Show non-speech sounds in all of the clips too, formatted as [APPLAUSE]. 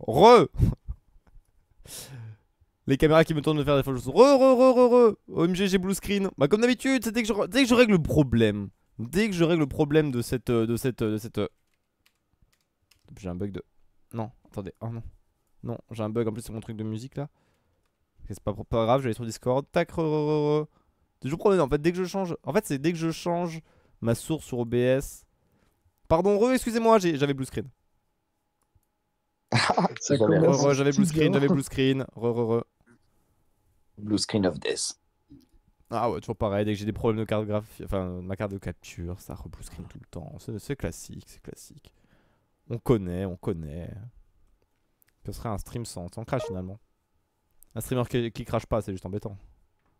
Re Les caméras qui me tournent de faire des fausses choses. Re, re, re, re, re OMG, j'ai blue screen. Bah, comme d'habitude, c'est dès, que je... dès que je règle le problème. Dès que je règle le problème de cette. De cette. De cette. J'ai un bug de. Non, attendez. Oh non. Non, j'ai un bug. En plus, c'est mon truc de musique là. C'est pas, pas grave, j'allais sur Discord. Tac, re, re, re, re. C'est toujours problème. En fait, dès que je change. En fait, c'est dès que je change ma source sur OBS. Pardon, re, excusez-moi, j'avais blue screen. [LAUGHS] J'avais- Re, re, blue screen, j'avais blue screen. Re, re, re. Blue screen of death. Ah ouais, toujours pareil, dès que j'ai des problèmes de carte graphique, enfin ma carte de capture, ça reblue screen tout le temps. C'est c'est classique, c'est classique. On connaît, on connaît. Ce serait un stream sans, sans crash finalement. Un streamer qui, qui crache pas, c'est juste embêtant.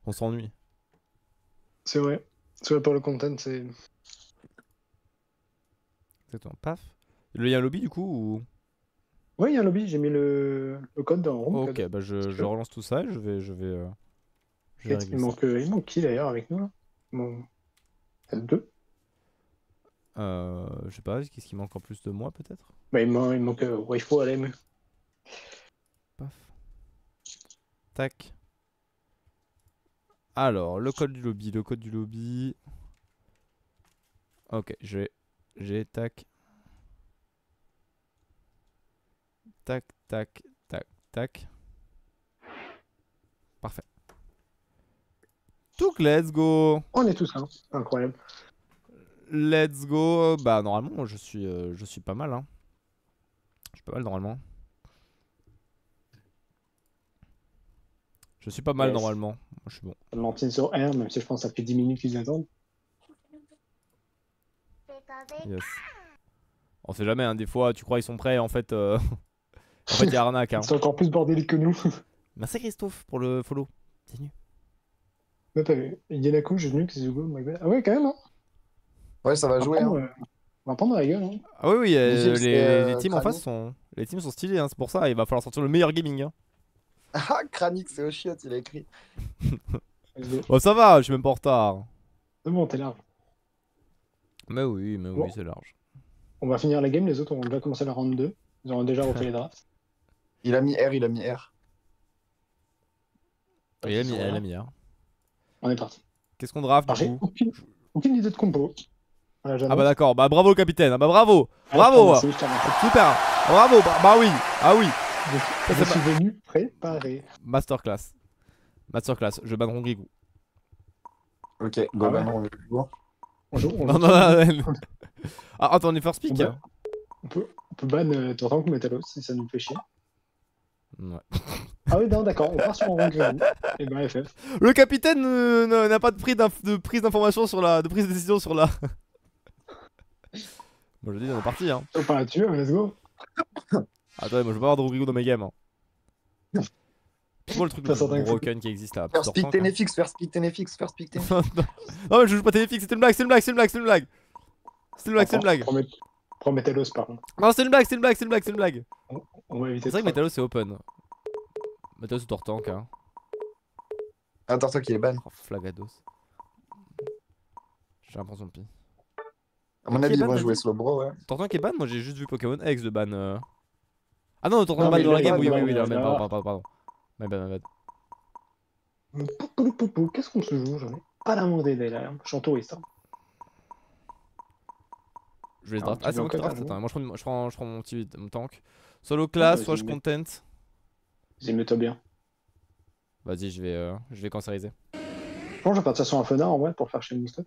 On s'ennuie. C'est vrai. C'est vrai pour le content, c'est. Exactement. Paf. Il y a un lobby du coup ou... Ouais, il y a un lobby, j'ai mis le, le code dans room. Ok, bah je, je relance tout ça et je vais. Je vais, euh, je vais Il manque, euh, il manque qui d'ailleurs avec nous là? Bon. Deux. Euh, je sais pas, qu'est-ce qui manque en plus de moi peut-être? Bah, il, man- il manque euh, Waifu. Paf. Tac. Alors, le code du lobby, le code du lobby. Ok, j'ai. J'ai tac. Tac, tac, tac, tac. Parfait. Donc, let's go. On est tous là, incroyable. Let's go. Bah, normalement, je suis, euh, je suis pas mal. Hein. Je suis pas mal normalement. Je suis pas mal Yes. normalement. Moi, je suis bon. Valentine sur R, même si je pense que ça fait 10 minutes qu'ils attendent. Yes. On sait jamais, hein, des fois tu crois ils sont prêts, en fait, euh... en fait il y a arnaque. Hein. C'est encore plus bordélique que nous. [LAUGHS] Merci Christophe pour le follow. C'est nu. Ouais, t'as vu. Yanako, j'ai venu que c'est Hugo, my bad. Ah ouais, quand même, hein. Ouais, ça va jouer. prendre, Hein. euh, on va prendre la gueule, hein. Ah oui, oui, euh, Musique, les, euh, teams en face sont, les teams sont stylés, hein, c'est pour ça, il va falloir sortir le meilleur gaming. Hein. [LAUGHS] Ah, Kranix, c'est au chiotte, il a écrit. Oh ça va, je suis même pas en retard. C'est bon, t'es large. Mais oui, mais oui, c'est large. On va finir la game, les autres ont déjà commencé la round 2. Ils ont déjà refait [LAUGHS] les drafts. Il a mis R, il a mis R. Il a mis, a mis, hein. On est parti. Qu'est-ce qu'on draft Alors, du coup aucune, aucune idée de compo. Ah bah d'accord, bah bravo capitaine, ah bah bravo, Ah, bravo super, bravo, bah, bah oui, ah oui, Je, suis venu préparé. masterclass. Masterclass, je banne Rongrigou. Ok, go, Ah ouais. non, on Non, joue- non, non, non. Ah, attends, on est first pick On peut, on peut, ban euh, Tortank ou Metalos si ça nous fait chier. Ouais. Ah oui, non, d'accord, on part sur un Green. Et ben FF. Le capitaine euh, n'a pas de, prix de prise d'information sur la. de prise de décision sur la. [LAUGHS] Moi je dis, on est parti hein. On part là-dessus, let's go. [COUGHS] Attendez, moi je veux pas avoir de Rodrigo dans mes games. Hein. C'est quoi le truc [LAUGHS] dingue. broken qui existe là First pick. Tenefix, first pick Tenefix, first pick [LAUGHS] Tenefix. Non, mais je joue pas téléfixe, c'était une blague, c'est une blague, c'est une blague, c'est une blague. C'est une blague, c'est une blague. Metalos, par contre. Non, c'est une blague, c'est une blague, c'est une blague, c'est une blague. On va éviter C'est vrai que Metalos c'est open. Metalos ou Tortank, hein. Attends, toi qui est ban. Oh, flagados. J'ai l'impression de pire. À mon avis, ils vont jouer dit Slowbro, ouais. Tortank est ban Moi j'ai juste vu Pokémon X de ban. euh. Ah non, Tortank ban dans la game, oui, oui, oui, pardon, pardon, pardon. My bad, my bad. Qu'est-ce qu'on se joue J'en ai pas la moindre idée là. Je suis en touriste. hein. Je vais Ah, draft. tu Ah, c'est moi qui draft. Attends, moi je prends, je prends, je prends mon petit mon tank. Solo class, bah, soit j'ai je mis- content. Vas-y, mets-toi bien. Vas-y, je vais, euh, je vais cancériser. Je pense que je vais partir sur un fenard en vrai pour faire chez le mousquet.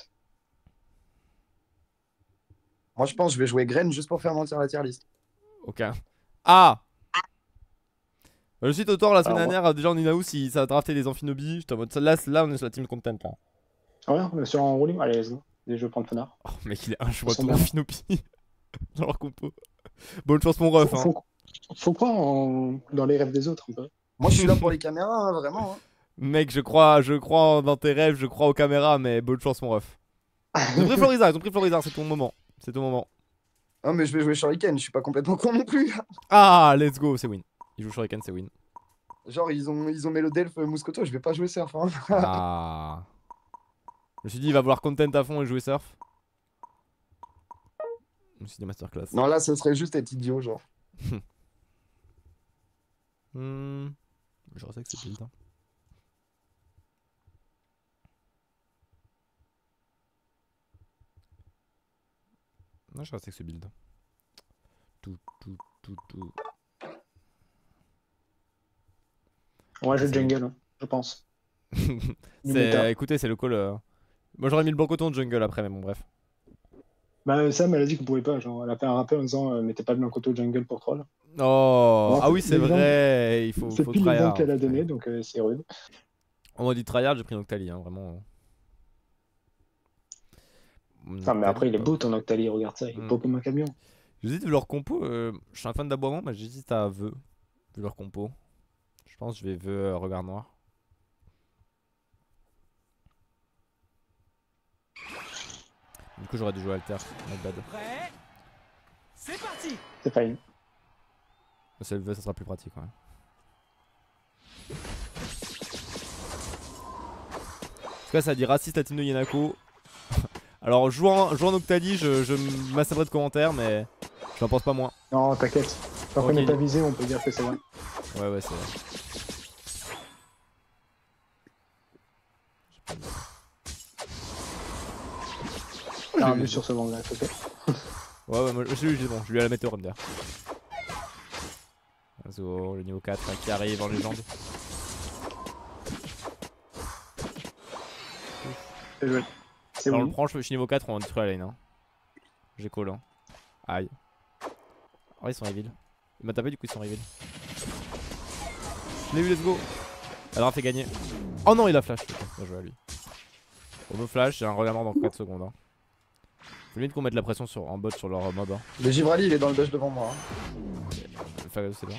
Moi, je pense que je vais jouer Graine juste pour faire mentir la tier list. Ok. Ah Le site autor la semaine Alors, dernière, déjà en Inaous, il ça a drafté des amphinobies. J'étais en mode, là, là, on est sur la team content là. Ah ouais, on est sur un rolling. Allez, let's go. Et je vais prendre fenard. Oh, mec, il est un choix bien. amphinobies dans leur compo. Bonne chance, mon ref. Faut, Hein. faut, faut croire en- dans les rêves des autres un peu. Moi, je suis là pour les caméras, hein, vraiment. hein. Mec, je crois, je crois dans tes rêves, je crois aux caméras, mais bonne chance, mon ref. Ils ont pris [LAUGHS] Florizard, ils ont pris Florizard, c'est ton moment. C'est ton moment. Non, mais je vais jouer Shuriken, je suis pas complètement con non plus. Ah, let's go, c'est win. Il joue Shuriken, c'est win. Genre, ils ont, ils ont Melodelph, Mouscoto, je vais pas jouer Surf. Hein. Ah. Je me suis dit, il va vouloir content à fond et jouer surf. Aussi des masterclass. Non, là, ce serait juste être idiot, genre. [LAUGHS] Hmm. Je reste avec ce build. hein. Non, je reste avec ce build. Tout, tout, tout, tout. On va jouer C'est- jungle, hein, je pense. [LAUGHS] C'est, écoutez, c'est le call. euh. Moi j'aurais mis le bon coton de jungle après, mais bon, bref. Bah, Sam, elle a dit qu'on pouvait pas. Genre, elle a fait un rappel en disant euh, mettez pas de blanc coteau jungle pour troll. Oh, ah oui, c'est vrai. Il faut, C'est pile l'exemple qu'elle a donné, donc euh, c'est rude. On m'a dit tryhard, j'ai pris Noctali, hein, vraiment. Enfin, mais après, il est beau ton Octali, regarde ça, il est Mm. beau comme un camion. J'hésite vu leur compo. euh, je suis un fan d'aboiement, mais j'hésite à vœu. Vu leur compo. Je pense que je vais vœu euh, regard noir. Du coup, j'aurais dû jouer alter. Not bad. Prêt C'est parti C'est le vœu, ça sera plus pratique. Ouais. En tout cas, ça dit raciste la team de Yanako. [LAUGHS] Alors, jouant, jouant en Octali, je, je m'assemblerai de commentaires, mais j'en pense pas moins. Non, t'inquiète. Tant qu'on Ok. n'est pas visé, on peut dire que c'est vrai. Ouais, ouais, c'est vrai. J'ai- but sur ce vent-là, ok. [LAUGHS] Ouais, ouais, moi, je, je, bon, je lui ai la au Rumder. Azo, le niveau 4 là, qui arrive en légende. C'est joué. C'est Alors, on le prend, je je suis niveau 4, on détruit la lane. Hein. J'ai call. Hein. Aïe. Oh, ils sont reveal. Il m'a tapé, du coup, ils sont reveal. Je l'ai vu, let's go. Adra fait gagner. Oh non, il a flash. Bien joué à lui. On me flash, j'ai un regardement dans 4 secondes. Hein. Faut limite qu'on mette la pression sur, en bot sur leur mob. Hein. Le Givrali, il est dans le dash devant moi. hein. Le Fagos, c'est bien.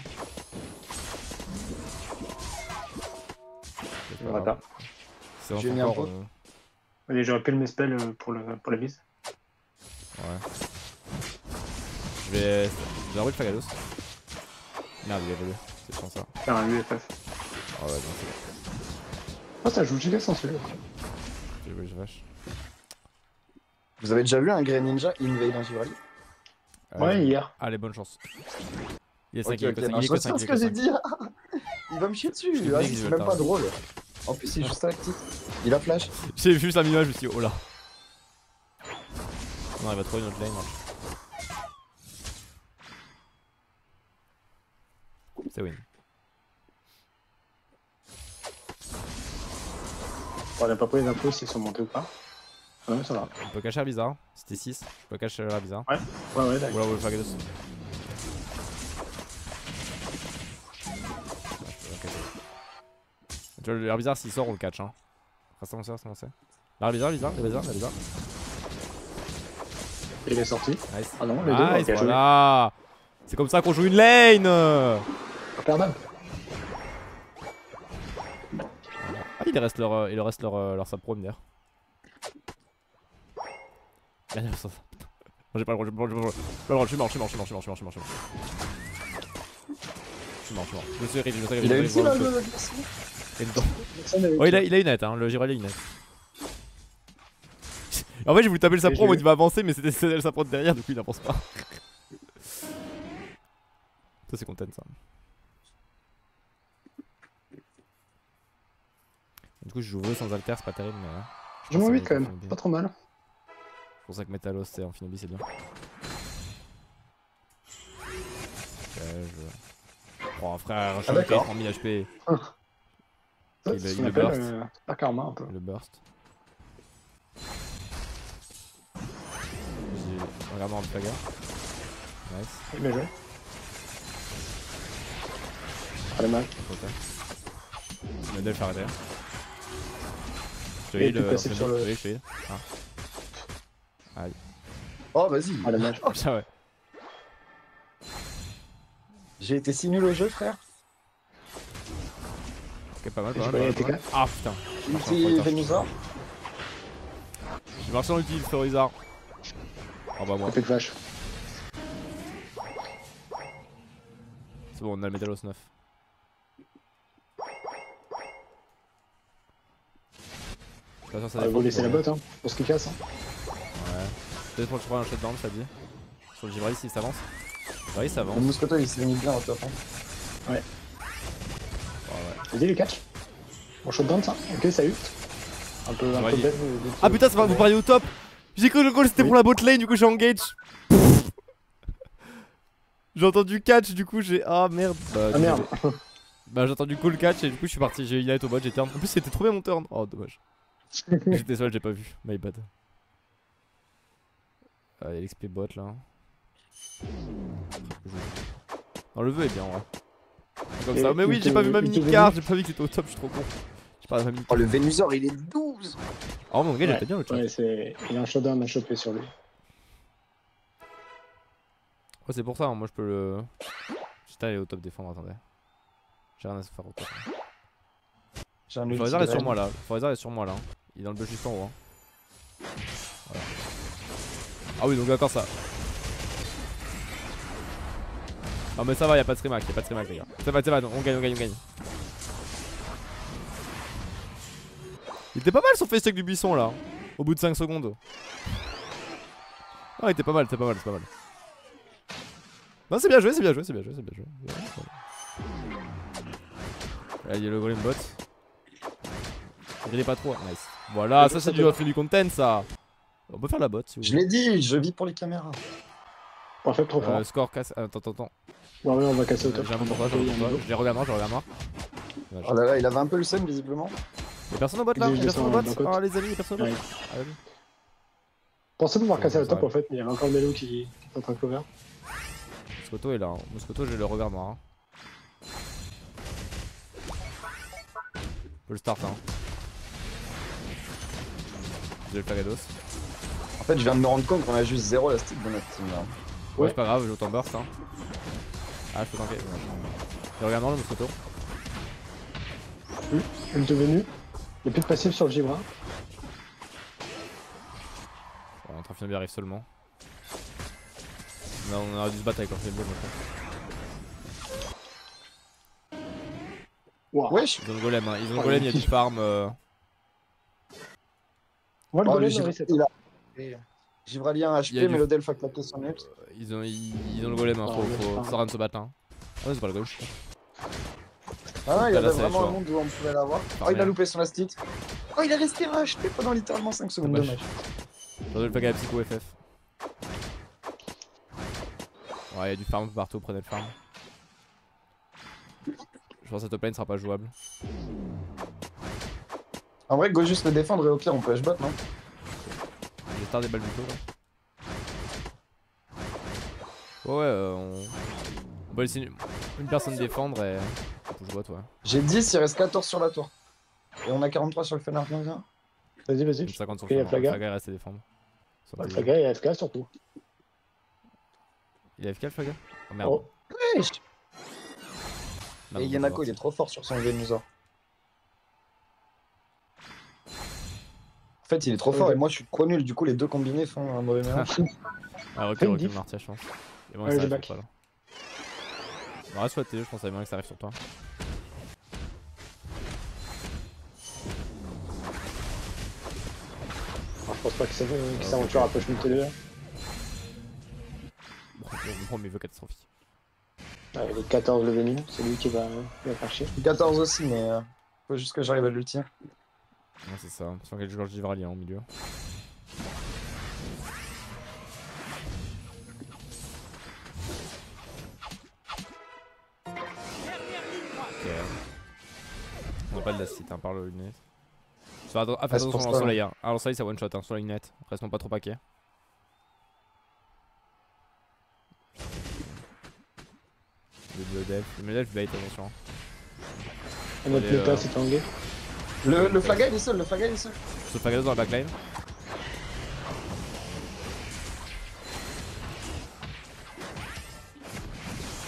C'est. C'est J'ai mis un pot. euh, Allez, j'aurais pu le spell euh, pour, le, pour la bise. Ouais. Je vais. J'ai envie de Fagados. Merde, il y avait le. C'est chiant ça. Faire un UFF. Ah ouais, non, c'est Oh, ça joue giga sans celui-là. J'ai vache. Vous avez déjà vu un Grey Ninja invade un Givrali Ouais, hier. Allez, bonne chance. Il est 5, Ok, il est ok, que 5, non, il est je que sais 5, ce il est que que j'ai 5. dit. [LAUGHS] Il va me chier dessus. Ah, c'est même pas drôle. En plus, c'est juste petite. Il a flash. J'ai vu la minimum, je me suis dit, oh là. Non, il va trouver une autre lane. hein. C'est win. On n'a pas pris les infos s'ils sont montés ou pas? Ouais, ça va. On peut cacher la bizarre. C'était 6. Je peux cacher la bizarre. Ouais, ouais, d'accord. Ou là, ou le Fagados. Tu vois, l'air bizarre, s'il sort, on le catch. Hein. Reste avancé, reste avancé. L'air bizarre, bizarre, l'air bizarre, l'air bizarre. Il est sorti. Nice. Ah non, les deux, Nice, voilà. C'est comme ça qu'on joue une lane. Ah, il reste leur, euh, il leur reste leur, euh, leur sub d'ailleurs. Gagné leur sub. Putain. Non, J'ai pas le droit, j'ai pas le droit, j'ai pas le je suis mort, je suis mort, je suis mort, je suis mort, je suis mort, je suis mort, je suis mort. Je suis mort, je suis mort. Je suis rive, Il a Oh, il a, une net, hein, le a une net. En fait, j'ai voulu taper le Et sapro en j'ai mode eu. il va avancer, mais c'était le sapro de derrière, du coup il n'avance pas. Ça, c'est content ça. Du coup, je joue sans alter, c'est pas terrible, mais. hein, pense 8 que quand même. Pas trop mal. C'est pour ça que Metalos c'est en Finobi c'est bien. Je... Oh frère, je suis d'accord. en 1000 HP. Ça, Il il le burst. euh, la karma un peu. Le burst. J'ai- le flaga. Nice, Bien joué. Pas de mal. Le Delph. Je te heal, euh, je te heal. Ah. Oh, vas-y. Ah, dommage. Ah ouais. J'ai été si nul au jeu, frère. Ok, pas mal, pas mal. Pas. Ah putain. Ulti Venusaur. J'ai marché dans l'ulti, le Florizard. Oh bah moi. De flash. C'est bon, on a le Metalos 9. Je suis pas sûr que ça On va défend, vous laisser la botte hein, pour ce qui casse. Hein. Peut-être pour le trouver un shutdown, ça dit. Sur le Gibraltar, il s'avance. Ouais, il s'avance. Le Moscoto il s'est mis bien au top. Hein. Ouais, ouais. Vas-y, le catch. Bon, shotdown ça. Ok, ça eu. Un peu, un Ouais, peu il- bête. Ah putain, c'est pas vous parliez au top J'ai cru que le call c'était Oui. pour la bot lane, du coup j'ai engage. [LAUGHS] J'ai entendu catch, du coup j'ai. Ah merde. Bah, Ah merde. [LAUGHS] Bah j'ai entendu call catch et du coup je suis parti, j'ai ignite au bot, j'ai turn. En plus c'était trop bien mon turn. Oh dommage. [LAUGHS] J'étais seul, j'ai pas vu. My bad. Il y a l'XP bot là. Non, le vœu est bien, ouais. Comme ça. Mais il oui, j'ai pas vu ma il te mini carte, j'ai pas vu que t'étais au top, je suis trop con. J'ai pas vu ma mini Oh, le Vénusor il est 12 Oh mon gars, Ouais. j'étais bien le chat. Ouais, c'est. Il a un showdown à choper sur lui. Ouais, c'est pour ça, hein, moi je peux le. J'étais allé au top défendre, attendez. J'ai rien à se faire au top. hein. J'ai un Florizard est sur moi là, est sur moi là. Il est dans le bush juste en haut. hein. Voilà. Ah oui, donc d'accord ça. Non mais ça va, y'a pas de trimac, y'a pas de trimac les gars. Ça va, ça va, on gagne, on gagne, on gagne. Il était pas mal son face du buisson là, au bout de 5 secondes. Ah, il était pas mal, c'était pas mal, c'est pas mal. Non, c'est bien joué, c'est bien joué, c'est bien joué, c'est bien joué. C'est. Là, il y a le golem bot. Grillez pas trop, nice. Voilà, ça c'est du, c'est du content ça. On peut faire la bot si vous Je voulez. l'ai dit, je vis pour les caméras. Parfait, trop fort. Euh, score casse. Attends, attends, attends. Bon, ouais, on va casser au top. J'ai un j'ai un toi. Je les regarde moi, je les regarde. Dommage. Oh là là, il avait un peu le seum visiblement. Y'a personne au bot là Je Y'a personne au descends bot d'un côté. Ah les amis, y'a personne au bot Ouais. Ah, vas-y. Pensez pouvoir casser au top en fait, mais il y avait encore Melo qui, qui est en train de cover. Moscoto est là. hein. Moscoto, je le regarde moi. hein. Je le start hein. J'ai le Flagados. En fait, je viens de me rendre compte qu'on a juste 0 élastique dans notre team là. Ouais, Ouais. c'est pas grave, j'ai autant burst hein. Ah, je peux tanker. Je regarde moi le Moscoto. Ult venu. Il n'y a plus de passif sur le Gibra. Bon, notre infirmier arrive seulement. Non, on aurait dû se battre avec l'infirmier maintenant. Waouh. Wesh Ils ont le golem, hein. ils ont le Oh, golem, il y a du farm. euh, va le Oh, golem, le il a. Givralien HP, le Delph a claqué son ult. Ils ont, ils, ils ont le golem, hein. Faut, le faut, faut se battre. Hein. Ah, ouais, c'est pas la gauche. Ah, il y avait vraiment un monde où on pouvait l'avoir. Oh, il a loupé son lastit. Oh, il est resté un HP pendant littéralement 5 secondes. Dommage. J'aurais le pack à Psycho FF. Ouais, il y a du farm partout, prenez le farm. Je pense que cette top lane sera pas jouable. En vrai, go juste le défendre et au pire, on peut H-bot, non? J'ai tard des balles du tout là. Ouais, ouais, euh, on... on peut laisser une, une personne défendre et. Faut que je vois toi. J'ai 10, il reste 14 sur la tour. Et on a 43 sur le Fenner, viens, viens. Vas-y, vas-y. 50 sur Et il y a le. Flaga. Flaga il reste à défendre. Flaga et AFK surtout. Il a FK le Flaga? Oh merde. Oh. Wesh Et Yanako, il est trop fort sur son Venusaur. Fait, il est trop fort et moi je suis trop nul, du coup les deux combinés font un mauvais mélange. [LAUGHS] Ah, recule, une recule, je pense. Et bon, Ouais, ça back. toi là. Bah, reste sur la télé, je pense que ça va bien que ça arrive sur toi. Alors, je pense pas que ça, que ça aventure à push mid T2. Bon, on mais il veut catastrophique. Ouais, les 14 le Venom, c'est lui qui va, va faire chier. 14 aussi, mais euh, faut juste que j'arrive à l'ulti. Ouais, c'est ça. Sur quel joueur Givrali en milieu. Ok. On n'a pas de la site, hein, par le lunette. Fais atten- ah, fais Ah, c'est attention pour au ça, soleil. Hein. Ah, le soleil, ça one shot hein, sur la lunette. Restons pas trop paquets. Le bleu delf. Le bleu delf bait, attention. Et notre euh, c'est tangué. Le, le Flaga il est seul, le Flaga il est seul. Je te dans la backline.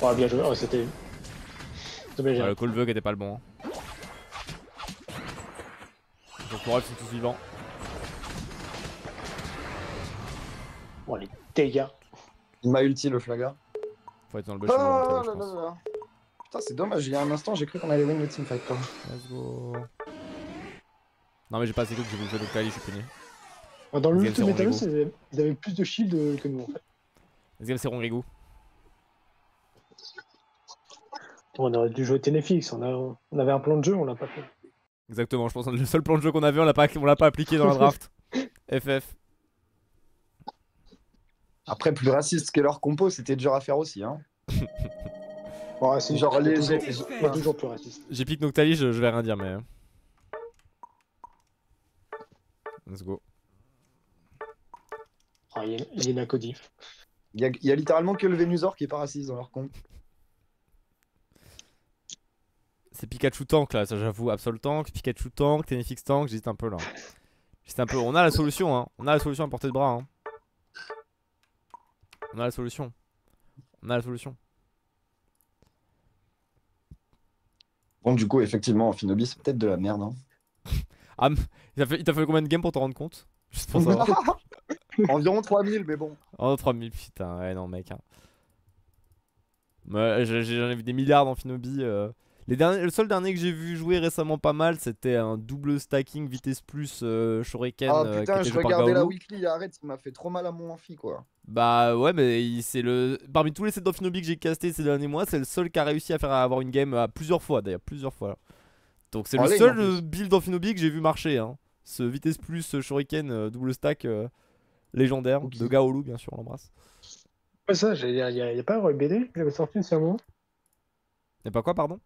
Oh, bien joué, oh, c'était. Ouais, le call bug était pas le bon. hein. Donc pour eux, ils sont tous vivants. Bon, les dégâts. Il m'a ulti le Flaga. Faut être dans le Oh là là. Putain, c'est dommage, il y a un instant j'ai cru qu'on allait win le teamfight quand même. Let's go. Non mais j'ai pas assez cool que j'ai jouer le Kali, je suis puni. Dans l'ulti avaient Metalus, zéro ils avaient- plus de shield que nous en fait. Game, c'est Rongrigou. On aurait dû jouer Ténéfix. On, a... on avait un plan de jeu, on l'a pas fait. Exactement, je pense que le seul plan de jeu qu'on avait, on l'a pas, on l'a pas appliqué dans la draft. [LAUGHS] FF. Après, plus raciste que leur compo, c'était dur à faire aussi. Hein. [LAUGHS] Ouais, c'est Genre les- toujours, toujours plus raciste. J'ai pique Noctali, je, je vais rien dire, mais. Let's go. Oh, il y a- il a une Cody. Il y, a- il y a littéralement que le Vénusor qui est pas raciste dans leur comp. C'est Pikachu tank là, ça j'avoue. Absol tank, Pikachu tank, Tenefix tank, j'hésite un peu là. J'hésite un peu. On a la solution, hein. On a la solution à portée de bras, hein. On a la solution. On a la solution. Bon, du coup, effectivement, Finobi, c'est peut-être de la merde. Hein. [LAUGHS] Ah, il t'a fait, fallu combien de games pour t'en rendre compte? Juste pour savoir. [LAUGHS] Environ 3000, mais bon. Oh 3000 putain ouais non mec hein. J'en ai vu des milliards dans Finobi euh. Les derniers, le seul dernier que j'ai vu jouer récemment pas mal c'était un double stacking vitesse plus euh, Shuriken Ah euh, qui putain, était je regardais la weekly, arrête, il m'a fait trop mal à mon amphi, quoi. Bah ouais mais c'est le parmi tous les sets dans Finobi que j'ai casté ces derniers mois c'est le seul qui a réussi à faire avoir une game à plusieurs fois d'ailleurs plusieurs fois. Donc c'est le Allez, seul euh, build dans Finobi que j'ai vu marcher hein. Ce vitesse plus Shuriken euh, double stack euh, légendaire de Gaolu bien sûr on l'embrasse. Ouais, ça, il y a, a- a pas Roy BD qui l'avait sorti c'est un moment? Y'a pas quoi pardon?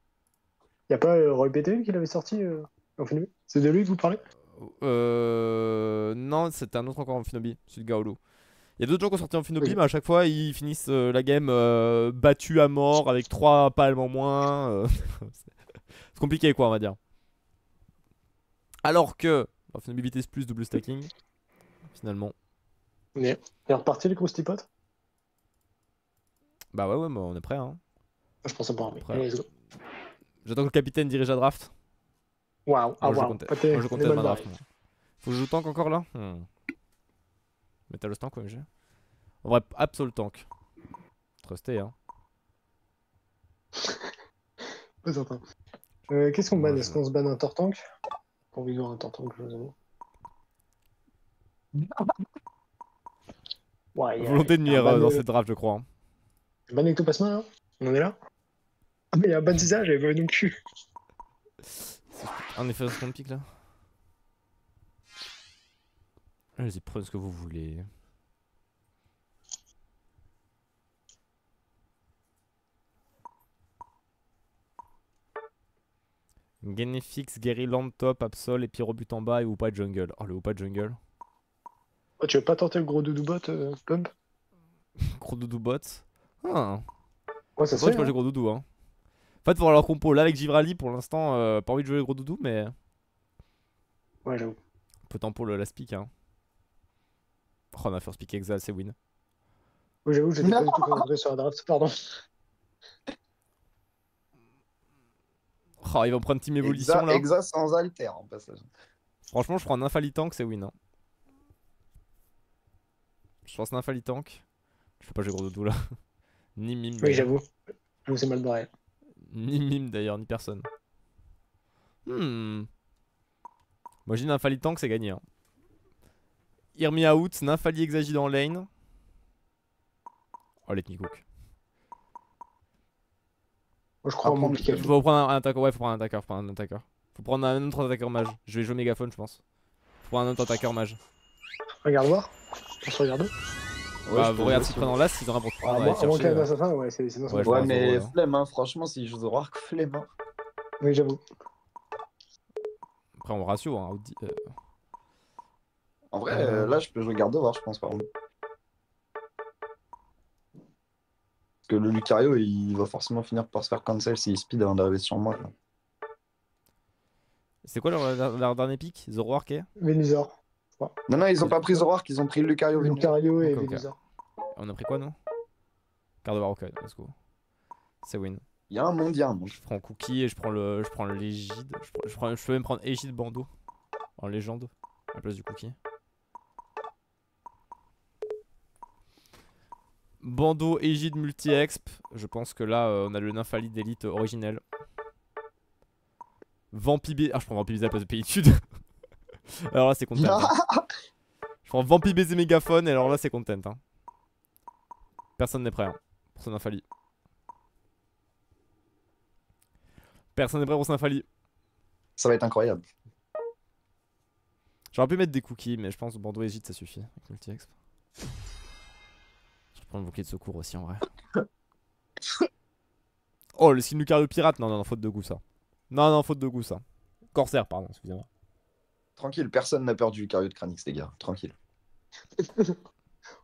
Il y a pas euh, Roy BD qui l'avait sorti euh, en film C'est de lui que vous parlez? Euh. Non, c'était un autre encore en Finobi, celui de Gaolu. Il y a d'autres gens qui ont sorti en Finobi, mais à chaque fois ils finissent euh, la game euh, battus à mort avec 3 palmes en moins. euh, c'est [LAUGHS] c'est compliqué quoi, on va dire. Alors que Finobi Vitesse Plus double stacking, finalement. On est, reparti les crousty potes Bah ouais, ouais, bah, on est prêt. Hein. Je pense pas. mais- let's go. J'attends que le capitaine dirige la draft. Waouh, ah waouh. Pas moi, je comptais ma draft. moi. Faut que je joue tank encore là? Hmm. Metal tank quoi, j'ai. En vrai, Absol tank. Trusté, hein. [LAUGHS] Pas. Euh, Qu'est-ce qu'on banne je- Est-ce qu'on se banne un Tortank Pour envie de voir un Tortank, je vous avoue. Ouais, il y a- Volonté de nuire euh, dans de- cette draft, je crois. hein. Ban Ectoplasma, là On en est là Ah, mais il y a un ban César, j'avais pas vu non plus. Un effet de pique là. Allez-y, prenez ce que vous voulez. Genefix, Gary Land top, Absol et Pyro but en bas et ou pas jungle. Oh le ou pas jungle. Oh, tu veux pas tenter le gros doudou bot, euh, Pump [LAUGHS] Gros doudou bot. Ah, Ouais, ça que je hein. pas gros doudou hein. En fait, pour leur compo, là avec Givrali pour l'instant, euh, pas envie de jouer le gros doudou, mais Ouais, j'avoue. peut tempo le last pick hein. Oh, on a first pick Exal, c'est win. Ouais, j'avoue, j'étais pas du tout concentré sur la draft, pardon. [LAUGHS] [LAUGHS] Oh, ils vont prendre team évolution Exa, là. Exa sans alter, en passage. Franchement, je prends un Infali Tank, c'est win. Hein. Je pense un Infali Tank. Je fais pas jouer gros doudou là. [LAUGHS] ni mime. Oui, j'avoue. J'avoue, c'est mal barré. Ni mime d'ailleurs, ni personne. Hmm. Moi je dis Infali Tank, c'est gagné. Hein. Irmi out, Nymphali Exagi dans lane. Oh, let me cook. Moi, je crois Apprendre- Pikachu. Faut prendre un, attaqueur, ouais, faut prendre un attaqueur, faut prendre un attaqueur. Faut prendre un autre attaqueur mage. Je vais jouer mégaphone, je pense. Faut prendre un autre attaqueur mage. Regarde voir. On se regarde. bah, je vous peux regardez s'ils prennent en las, s'ils ont rien pour te Ah, prendre. ouais, c'est Ouais. Ouais, mais hein. flemme, hein. franchement, si je joue Roark, flemme. hein. Oui, j'avoue. Après, on ratio, hein. Audi- euh, En vrai, Euh. euh, là, je peux jouer Gardevoir, je pense, par contre. Que le Lucario, il va forcément finir par se faire cancel s'il speed avant d'arriver sur moi. là. C'est quoi leur, leur- leur dernier pick? Zoroark et? Venusaur. Non, non, ils ont pas pris Zoroark, ils ont pris le Lucario. Lucario et Ok, ok. Venusaur. On a pris quoi, nous? Gardevoir, ok, let's go. C'est win. Il y a un monde, il y a un monde. Je prends Cookie et je prends le, je prends le Légide. Je, prends- je, prends- je peux même prendre Égide Bando en légende à la place du Cookie. Bando, Égide, multi-exp. Je pense que là, euh, on a le Nymphali d'élite originel. Vampibé. Ah, je prends Vampibé à la place de Payitude. [LAUGHS] alors là, c'est content. hein. [LAUGHS] Je prends Vampibé et Mégaphone et alors là, c'est content. Hein. Personne n'est prêt hein, pour son infalie. Personne n'est prêt pour son infalie. Ça va être incroyable. J'aurais pu mettre des cookies, mais je pense que Bordeaux Égide ça suffit avec multi-exp. Je prends le bouclier de secours aussi en vrai. [LAUGHS] Oh, le skin Lucario pirate Non, non, non, faute de goût ça. Non, non, faute de goût ça. Corsaire, pardon, excusez-moi. Tranquille, personne n'a peur du Lucario de Kranix, les gars. Tranquille. [LAUGHS]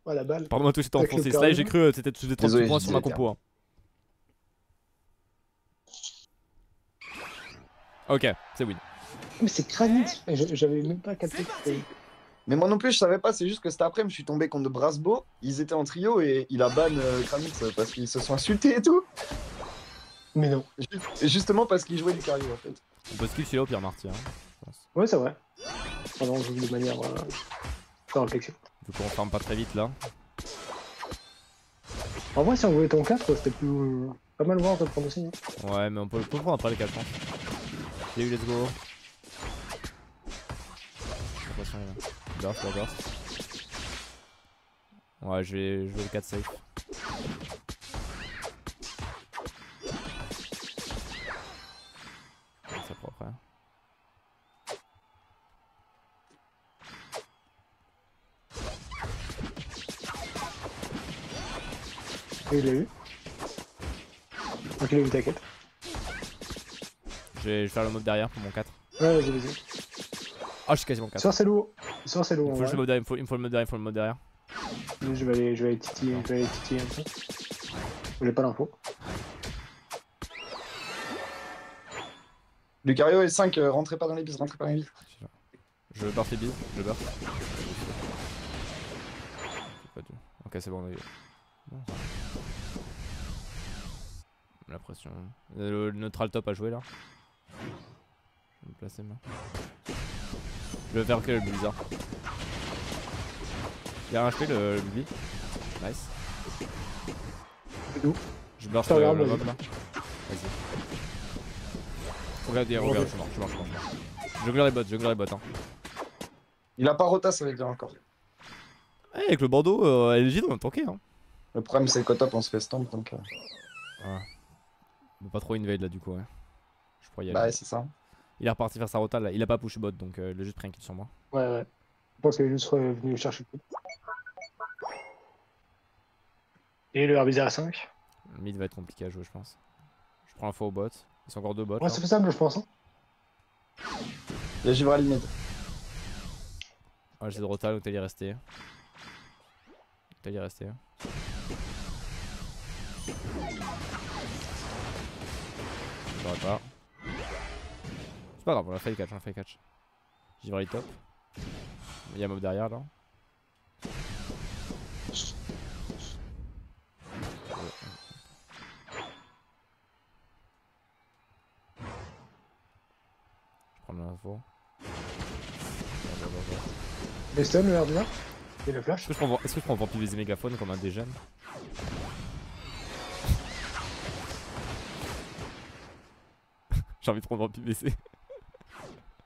Oh la balle. Pardon, moi, toi, j'étais enfoncé. Là, j'ai cru euh, que c'était tous des 30 Désolé, points sur ma compo. hein. Ok, c'est win. Mais c'est Kranich. Et je- J'avais même pas capté. Mais moi non plus, je savais pas, c'est juste que cet après-midi, je suis tombé contre Brasbo. Ils étaient en trio et il a ban euh, Kranix euh, parce qu'ils se sont insultés et tout. Mais non. Justement parce qu'il jouait Lucario en fait. On peut skill celui-là au pire Marty, hein. Ouais, c'est vrai. Pardon, je joue de manière. Euh... Sans réflexion. Vu qu'on ferme pas très vite là. En vrai, si on voulait ton 4, c'était plus. Pas mal voir de prendre aussi. hein. Ouais, mais on peut le prendre après les 4 ans. J'ai eu, let's go. J'ai l'impression, là. Burst, la burst. Ouais, je vais jouer le 4 safe. C'est propre, hein. Il l'a eu. Donc il a eu, t'inquiète. Je vais, faire le mob derrière pour mon 4. Ouais, vas-y, vas-y. Ah, je suis quasiment 4. Sur c'est lourd. Sur c'est Il lourd. me faut, ouais. le mob derrière, il me faut, il me faut le derrière, il me faut le derrière. Je vais aller, je vais aller titiller, je vais aller titiller un peu. J'ai pas l'info. Lucario et 5, euh, rentrez pas dans les bis, rentrez pas dans les bis. Je burst les billes, je dur. Ok, c'est bon, on a eu. Ça. La pression. Le, le neutral top a joué là. Je vais me placer moi. Je vais faire que le blizzard. Il a un HP le, le Bully. Nice. D'où Je te le, regarde, le mob là. Vas-y. Regarde, regarde, je suis mort, je mort, je mort, je mort. Je glare les bots, je glare les bots. Hein. Il a pas rota, ça veut dire encore. Eh, avec le Bordeaux, euh, LG, on a tanké hein. Le problème, c'est qu'au top, on se fait stomp donc. euh, On peut pas trop invade là du coup ouais. Je crois y aller. Bah, ouais, c'est ça. Il est reparti faire sa rota là, il a pas push bot donc euh, il a juste pris un kill sur moi. Ouais, ouais. Je pense qu'il est juste revenu chercher le coup. Et le herbizard à 5. Le mid va être compliqué à jouer je pense. Je prends l'info au bot. Ils sont encore deux bots. Ouais, là. c'est faisable, je pense. Hein. Y a Givrali mid. Ah, j'ai de rota, l'hôtel est resté. L'hôtel est resté. J'aurais pas. C'est pas grave, on a fait catch, on a fait catch. J'y vais top. Il y a un mob derrière là. Je prends l'info. Les stuns, le herbizard. Et le flash. Est-ce que je prends, Vampire les mégaphones comme un jeunes? [LAUGHS] J'ai envie de prendre Vampire BC.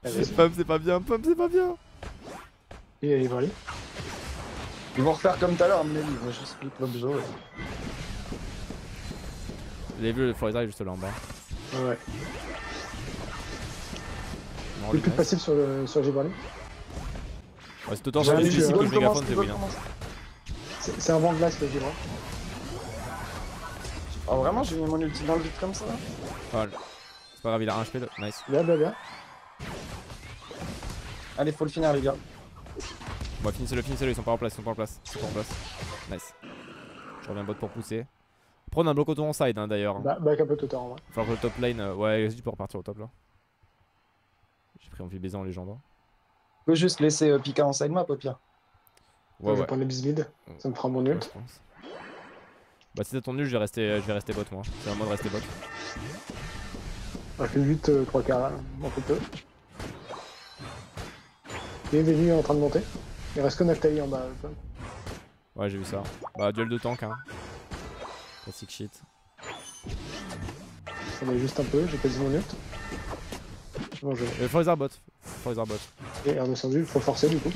Vas-y. Pump c'est pas bien, Pump c'est pas bien Et il va aller. Ils vont refaire comme tout à l'heure, avis. Ils vont juste split l'objet. ouais. Vous avez vu le juste là en bas. Ouais, ouais. Non, Le plus nice. passif sur, le, sur Gibraltar. Ouais, c'est autant J'ai sur un les que le mégaphone c'est win. hein. C'est un vent de glace, le Gibraltar. Ah, vraiment, j'ai mis mon ulti dans le vide comme ça Ah, C'est pas grave, il a un HP là. Nice. Bien, bien, bien. Allez, faut le finir, les gars. Bon, finissez-le, finissez-le, ils sont pas en place, ils sont pas en place. Ils sont pas en place. Nice. Je reviens bot pour pousser. A un bloc auto en side hein, d'ailleurs. hein. Bah, back un peu tout en falloir que le top lane. euh, Ouais, vas-y, peux repartir au top là. J'ai pris envie baiser en légende. hein. Faut juste laisser euh, Pika en side map, au pire. Ouais, je vais ouais. prendre les bismid. Ça me fera mon Ouais, ult. je. Bah, si t'as ton nul, je vais rester, je vais rester bot moi. C'est un mode rester bot. On fait 8, euh, 3 quarts, on fait peu. Il est venu en train de monter. Il reste que Naftali en bas. Euh, ouais, j'ai vu ça. Bah, duel de tank, hein. Classic shit. J'en ai juste un peu, j'ai quasiment nul. Bon, je... Euh, Forest Arbot. Forest Arbot. Et on est descendu, faut forcer du coup.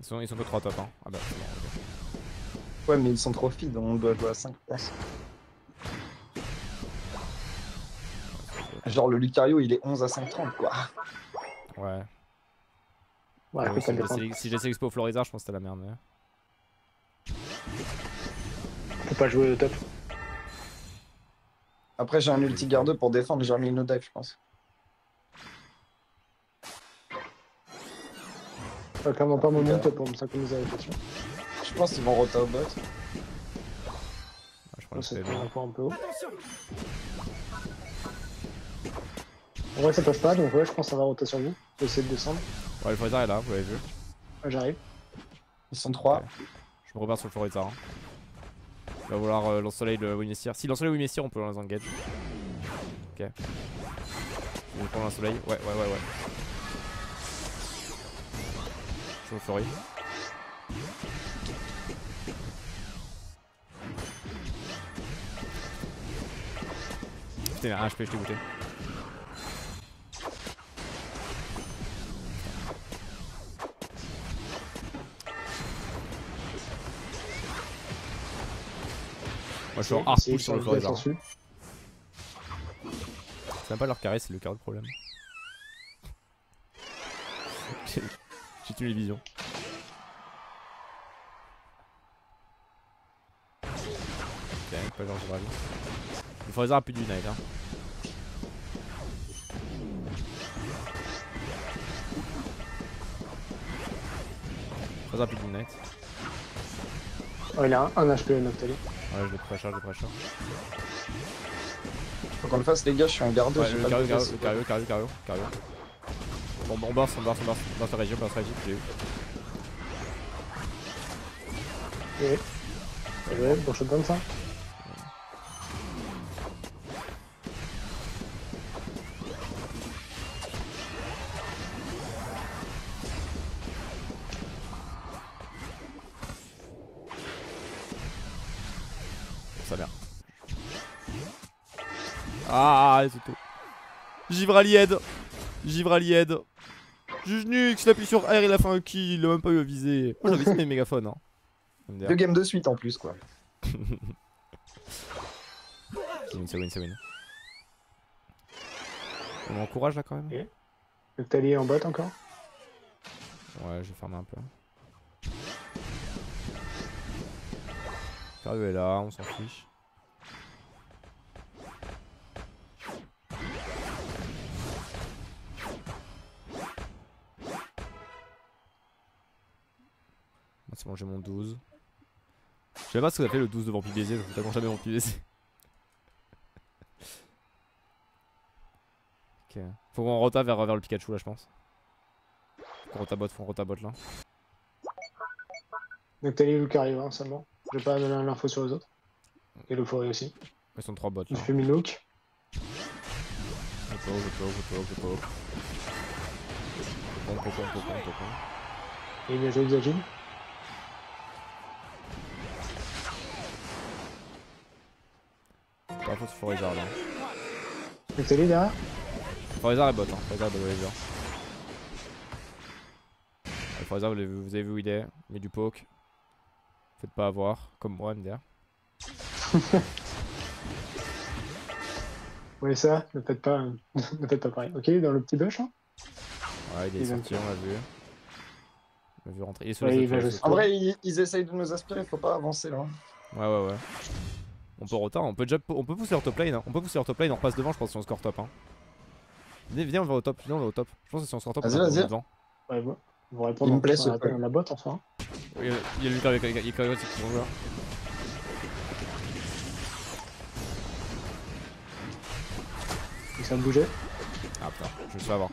Ils sont, ils sont que 3 top hein. Ah bah, Ouais, mais ils sont trop feed, on doit jouer à 5 places. Genre, le Lucario, il est 11 à 5,30 quoi. Ouais. Ouais, si pas si j'ai laissé expo au Florizard, je pense que c'était la merde. Mais... Faut pas jouer au top. Après, j'ai un ulti garde pour défendre, j'ai remis une dive, je pense. Faut clairement pas mon top pour me synchroniser avec pense qu'ils vont rota au bot. Ouais, je prends le C'est un point un peu haut. En vrai, ça passe pas, donc ouais, je pense que ça va roter sur vous. Je vais essayer de descendre. Ouais, le Florizard est là, vous l'avez vu. Ouais, J'arrive. Ils sont 3. Je me repars sur le Florizard. Hein. Il va vouloir euh, lance-soleil le Wimessir. Si lance-soleil Wimessir, on peut les engage. Ok. Je vais prendre lance-soleil. Ouais, ouais, ouais, ouais. Sur le Flori. Putain, il a un HP, je t'ai goûté. Moi je suis en hard push de sur le dessus. C'est même pas leur carré, c'est le carré de problème. [LAUGHS] J'ai tué les visions. Ok, pas genre grave. Le Florizard a plus du Unite hein. Le a plus du Unite. Oh, il a un, un HP, Noctali. Ouais, je le pré-charge, je le pré-charge. Faut qu'on le fasse, les gars, je suis un garde. Ouais, le pas carré, le carré, faire, carré, carré, carré, carré. Bon, bon, on burst, on burst, on burst, on burst la région, on burst la région, je l'ai eu. Et. Ouais, bon shotgun ça. Ah, les autos. Givrali aide. Givrali aide. Juge Nux, il appuie sur R, il a fait un kill, il a même pas eu à viser. Moi j'avais visé mes mégaphones. Hein. Deux games de suite en plus, quoi. [LAUGHS] C'est win, c'est win, c'est win. On encourage là quand même Ok. Noctali est en bot encore? Ouais, je vais fermer un peu. Cario est là, on s'en fiche. C'est bon, j'ai mon 12. Je sais pas ce que ça fait le 12 de Vampire Baiser, je tellement jamais Vampire Baiser. ok. Faut qu'on rota vers, vers le Pikachu là, je pense. Faut qu'on rota bot, faut qu'on rota bot là. Noctali et Lucario hein, seulement. Je vais pas donner l'info sur les autres. Et le forêt aussi. Ils sont 3 bots Je fais Minook. Je poke, je poke, je poke, je. Et joué. Faux sur Forizard là. Noctali derrière. Forizard est bot, hein. Forizard est bot, les. Le Forizard, vous, l'avez vu- vous avez vu où il est. Il met du poke. Faites pas avoir, comme moi, MDR. [LAUGHS] Oui, ça, ne faites pas, [LAUGHS] ne faites pas pareil. Ok, dans le petit bush, hein. Ouais, il est Il sorti, on l'a vu. On l'a vu rentrer. Il est sous Ouais, les il En vrai, ils, ils essayent de nous aspirer, faut pas avancer là. Ouais, ouais, ouais. On peut rota, on peut déjà on peut pousser leur top lane. hein. On peut pousser leur top lane, on repasse devant, je pense, si on score top. Hein. Viens, viens, on va au top. Viens, on va au top. Je pense que si on score top, Vas-y, on va devant. Ouais, bon. Vous me en plaît, plus, ce on appelle truc. la botte en soi. hein. Oui, il y a arrive, il y a qui bon joueur. Il s'est bougé. Ah putain, je me suis fait avoir.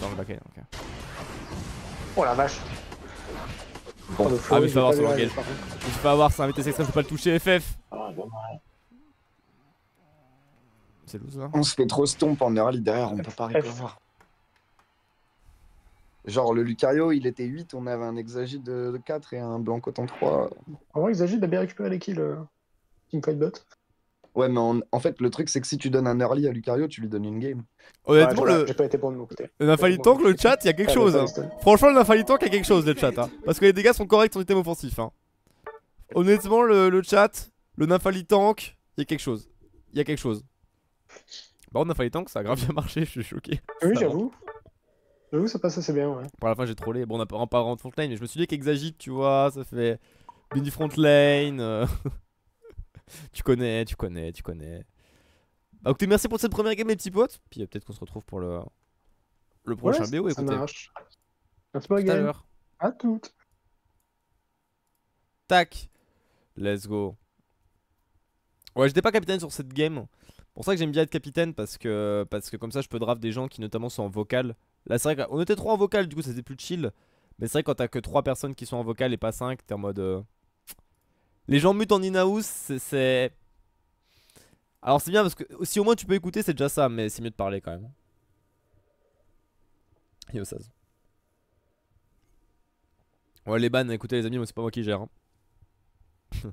De back ok. Oh la vache. Bon. Flow, Ah, mais il faut avoir pas son me suis fait avoir, c'est un VTC extrême, faut pas le toucher, FF Ah. C'est loose là On se fait trop stomp en early derrière, on peut pas recover. Genre, le Lucario, il était 8, on avait un Exagi de, de 4 et un Blancoton 3. En vrai, Exagine a bien récupéré les kills. Euh... Teamfight bot. Ouais, mais en, en fait, le truc, c'est que si tu donnes un early à Lucario, tu lui donnes une game. Honnêtement, Ouais, le, pas- J'ai pas été bon de mon côté. le Nafalitank, le chat, il y a quelque Ah, chose. hein. Franchement, le Nafalitank, il y a quelque chose, le chat. hein. Parce que les dégâts sont corrects en item offensif. Hein. Honnêtement, le, le chat, le Nafalitank, il y a quelque chose. Il y a quelque chose. Par contre, Nafalitank, ça a grave bien marché, [LAUGHS] je suis choqué. Oui, j'avoue. J'avoue, ça passe assez bien, ouais. Pour la fin, j'ai trollé. Bon, on a pas rentré front lane, mais je me suis dit qu'Exagite, tu vois, ça fait mini front lane. euh. [LAUGHS] tu connais, tu connais, tu connais. Bah, écoutez, merci pour cette première game, mes petits potes. Puis euh, peut-être qu'on se retrouve pour le, le prochain Ouais, BO. ça Écoutez, marche. Merci, à. À toutes. Tac. Let's go. Ouais, j'étais pas capitaine sur cette game. Pour ça que j'aime bien être capitaine parce que parce que comme ça je peux draft des gens qui notamment sont en vocal. Là c'est vrai qu'on était trop en vocal du coup c'était plus chill. Mais c'est vrai quand t'as que 3 personnes qui sont en vocal et pas 5, t'es en mode euh, Les gens mutent en in-house, c'est- Alors c'est bien parce que si au moins tu peux écouter c'est déjà ça mais c'est mieux de parler quand même. Yo Saz. Ouais les bans écoutez les amis c'est pas moi qui gère. hein. [LAUGHS]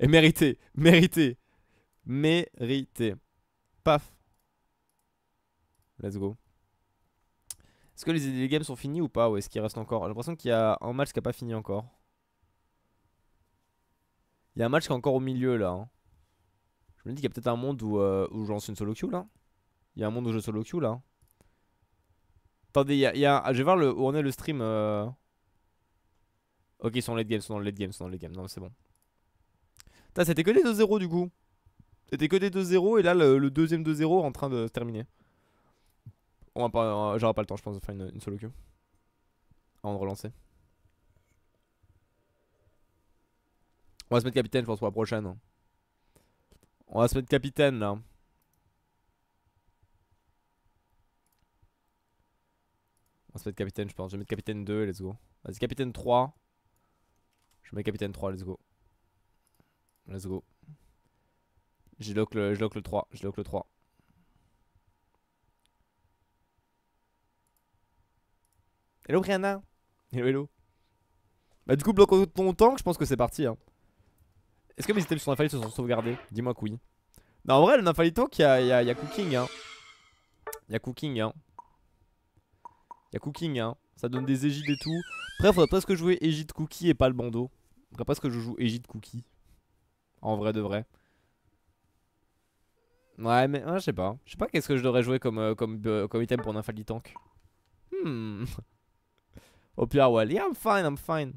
Et mérité, mérité, mérité. Paf. Let's go. Est-ce que les, les games sont finis ou pas ou est-ce qu'il reste encore? J'ai l'impression qu'il y a un match qui a pas fini encore. Il y a un match qui est encore au milieu là. hein. Je me dis qu'il y a peut-être un monde où, euh, où je lance une solo queue là. Il y a un monde où je solo queue là. Attendez, il y a, ah, je vais voir le, où en est le stream. euh. Ok, ils sont en late game, ils sont dans le late game, ils sont dans late game. Non, c'est bon. Putain, c'était que des 2-0 du coup. C'était que des 2-0 et là le, le deuxième 2-0 est en train de se terminer. On va pas, euh, j'aurai pas le temps, je pense, de faire une, une solo queue. Avant de relancer. On va se mettre capitaine, je pense, pour la prochaine. hein. On va se mettre capitaine là. On va se mettre capitaine, je pense. Je vais mettre capitaine 2, let's go. Vas-y, capitaine 3. Je mets capitaine 3, let's go. Let's go. Je lock le 3. Je lock le 3. Hello Brianna. Hello hello. Bah du coup bloque ton tank, je pense que c'est parti hein. Est-ce que mes items sur Nafali se sont sauvegardés Dis-moi que oui. Non en vrai le tank, il y a, cooking hein. Il y a cooking hein. Il y a cooking hein. Ça donne des égides et tout. Après faudrait presque jouer égide cookie et pas le bandeau. Faudrait presque que je joue égide cookie. En vrai de vrai. Ouais, mais ouais, je sais pas. Je sais pas qu'est-ce que je devrais jouer comme, euh, comme, euh, comme item pour Nymphali Tank. Hmm. [LAUGHS] Au pire, well, yeah, I'm fine, I'm fine.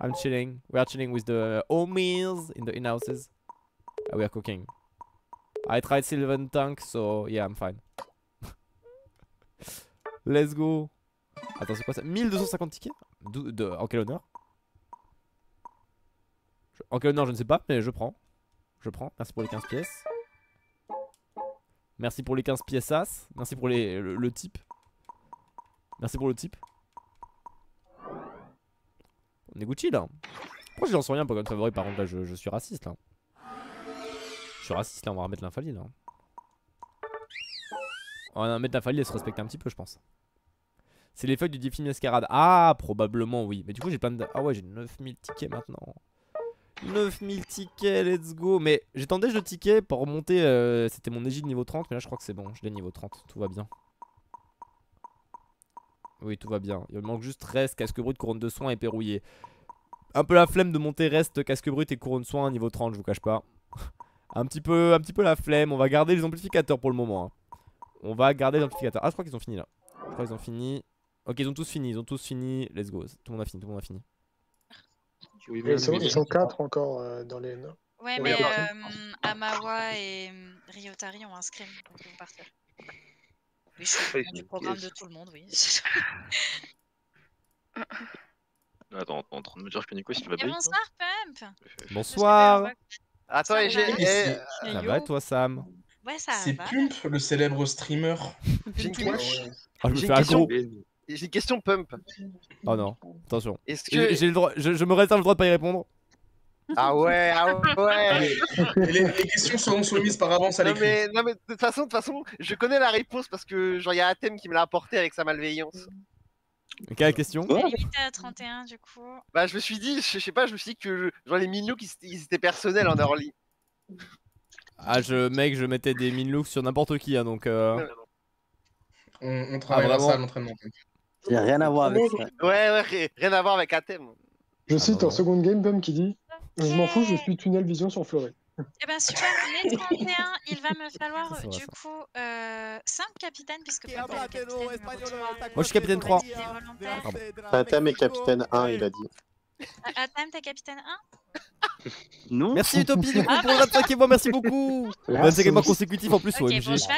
I'm chilling. We are chilling with the homies in the in-houses. And we are cooking. I tried Sylvan Tank, so yeah, I'm fine. [LAUGHS] Let's go. Attends, c'est quoi ça? 1250 tickets? En quel honneur? En quel honneur, je ne sais pas, mais je prends. Je prends. Merci pour les 15 pièces. Merci pour les 15 pièces as. Merci pour les, le, le type. Merci pour le type. On est Gucci là. Pourquoi je lance rien Pokémon favori Par contre, là, je, suis raciste là. Je suis raciste là, on va remettre l'infali là. On va mettre l'infali et se respecter un petit peu, je pense. C'est les feuilles du défi mascarade. Ah, probablement oui. Mais du coup, j'ai plein de. Ah ouais, j'ai 9000 tickets maintenant. 9000 tickets, let's go. Mais tenté de tickets pour remonter. euh, C'était mon égide niveau 30, mais là je crois que c'est bon. Je l'ai niveau 30, tout va bien. Oui, tout va bien. Il me manque juste reste, casque brut, couronne de soins et perrouillé. Un peu la flemme de monter reste, casque brut et couronne de soins niveau 30, je vous cache pas. [LAUGHS] un, petit peu, un petit peu la flemme. On va garder les amplificateurs pour le moment. hein. On va garder les amplificateurs. Ah, je crois qu'ils ont fini là. Je crois qu'ils ont fini. Ok, ils ont tous fini, ils ont tous fini. Let's go. Tout le monde a fini, tout le monde a fini. Oui, Ils sont, ils sont quatre encore euh, dans les. Ouais, Oui, mais euh, Amawa et euh, Ryotari ont un scrim, donc ils vont partir. Oui, je suis du programme de tout le monde, oui. [LAUGHS] Attends, [LAUGHS] en train de me dire que Nico il va Et bien. bonsoir, Pump Bonsoir. Attends, et j'ai. Ça va et toi, Sam? Ouais, ça C'est. Pump, le célèbre streamer. J'ai une, question- Ah, je me J'ai fais aggro. j'ai une question pump. Oh non, attention. Est-ce J'ai que. j'ai le droit, je, je me réserve le droit de pas y répondre. Ah ouais, ah ouais. Allez, les, les questions seront soumises par avance à Non l'écrit. mais, non mais de toute façon, de toute façon, je connais la réponse parce que genre il y a Athème qui me l'a apporté avec sa malveillance. Quelle question limité à 31 du coup. Bah je me suis dit, je je sais pas, je me suis dit que genre les minions qui s'étaient- ils étaient personnels en early. Ah, je, mec, je mettais des min looks sur n'importe qui, hein, donc. Euh... On, on travaille Ah, la vraiment salle d'entraînement. Il n'y a rien à voir avec ça. Ouais, ouais, ri- rien à voir avec un thème. Je Ah, cite en seconde game, Pum qui dit Je m'en fous, je suis tunnel vision sur Fleuret. Eh ben super, les 31, il va me falloir Ça, ça va, du ça. coup euh, 5 capitaines puisque est le capitaine numéro trois, Moi, je suis capitaine euh, 3. des volontaires. Pardon. Atem est capitaine 1, il a dit. Ah, Atam, t'es capitaine 1 Non Merci Utopie du [LAUGHS] coup Ah, pour le 25 mois, merci beaucoup 25 mois consécutifs en plus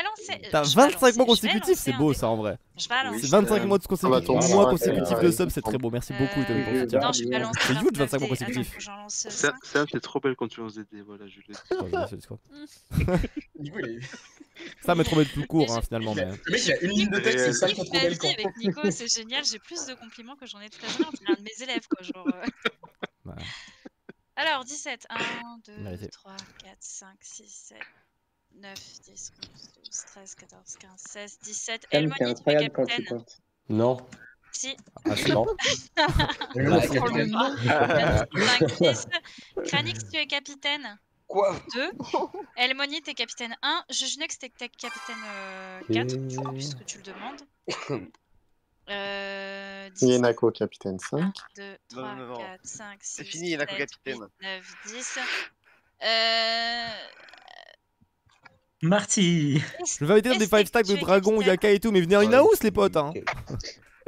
lancer. T'as je vais 25 mois consécutifs, c'est beau ça en vrai. dé. Je vais lancer. C'est 25 mois de consécutifs, mois consécutifs euh, de sub, c'est très beau. Merci beaucoup Utopie pour le soutien. C'est huge 25 mois consécutifs. Attends, faut que J'en lance Sam, 5. Sam, t'es trop belle quand tu lances des dés, voilà, je l'ai. Ouais, [LAUGHS] est- Ça m'a trouvé plus court hein, finalement. Mais... le mec, il a une ligne de texte, c'est ça contre Ma vie Belcan. avec Nico, c'est génial, j'ai plus de compliments que j'en ai tout à l'heure, c'est un de mes élèves quoi, genre. Euh. Alors, 17, 1, 2, Vérité. 3, 4, 5, 6, 7, 9, 10, 11, 12, 13, 14, 15, 16, 17. Pum, t'es Elmoni, tu es incroyable quand tu capitaine. comptes. Non. Si. Ah, [LAUGHS] c'est Non. Le Ouais, mec, capitaine. 5, 6. Kranix, tu es capitaine Quoi? 2. Elmoni, t'es capitaine 1. Jujunux, t'es capitaine euh, 4, du coup, Et- puisque tu le demandes. [LAUGHS] Euh, 10, Yenako, capitaine 5. 1, 2, 3, non, non. 4, 5, 6, C'est fini, Yenako 7, capitaine. 8, 9, 10. Euh... Marty Je vais dans des Est-ce que 5 stacks de dragon, Yaka et tout, mais venez en in-house les potes hein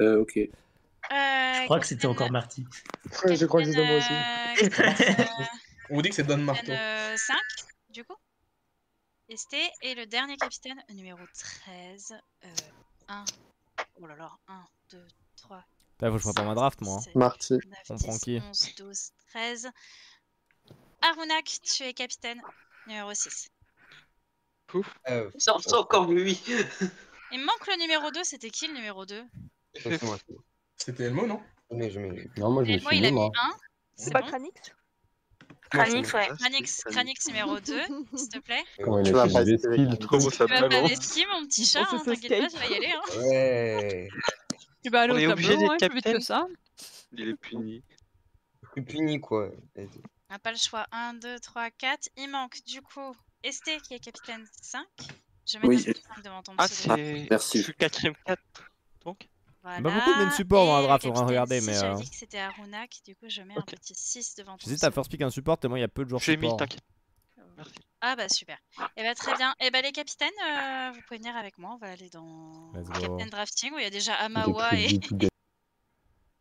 Euh, ok. Je crois que c'était encore Marty. Ouais, je crois que c'était moi aussi. Euh, On vous dit que c'est Don Marteau. capitaine 5, du coup. ST. Et le dernier capitaine, numéro 13. Euh, 1. Oh là là, 1, 2, 3. Putain, faut que je prépare ma draft moi. hein. 7, Marty. 9, On 10, prend qui 11, 12, 13. Arunak, tu es capitaine, numéro 6. Euh, Ça c'est encore lui. [LAUGHS] Il me manque le numéro 2, c'était qui le numéro 2 c'est moi. C'était Elmo, non? Je mets. Non, moi je me Elmo, suis il a mis, mis moi. 1. C'est pas bon Kranix Kranix, ouais. Kranix, c'est Kranix numéro 2, [LAUGHS] s'il te plaît. Comment il Tu vas pas des skills Trop beau ça Tu vas pas m'esquiver, mon petit chat, hein, t'inquiète pas, je vais y aller. Hein. Ouais. Tu vas aller On est au obligé tableau, d'être hein, plus vite que capitaine ça. Il est puni. Plus puni, quoi. On n'a pas le choix. 1, 2, 3, 4. Il manque du coup ST qui est capitaine 5. Je vais mettre Oui. un 5 devant ton Ah, pseudo. c'est. Merci. Je suis quatrième 4. Donc. Voilà. Bah, beaucoup de main support dans la draft, le faudra capitaine regarder, mais, J'avais euh, dit que c'était Arunak, du coup je mets un petit 6 devant ton J'hésite à pseudo. first pick un support tellement il y a peu de joueurs J'ai mis, support. t'inquiète. Merci. Ah bah super. Et bah très bien. Et bah les capitaines, euh, vous pouvez venir avec moi. On va aller dans. Captain Drafting où il y a déjà Amawa et. [LAUGHS]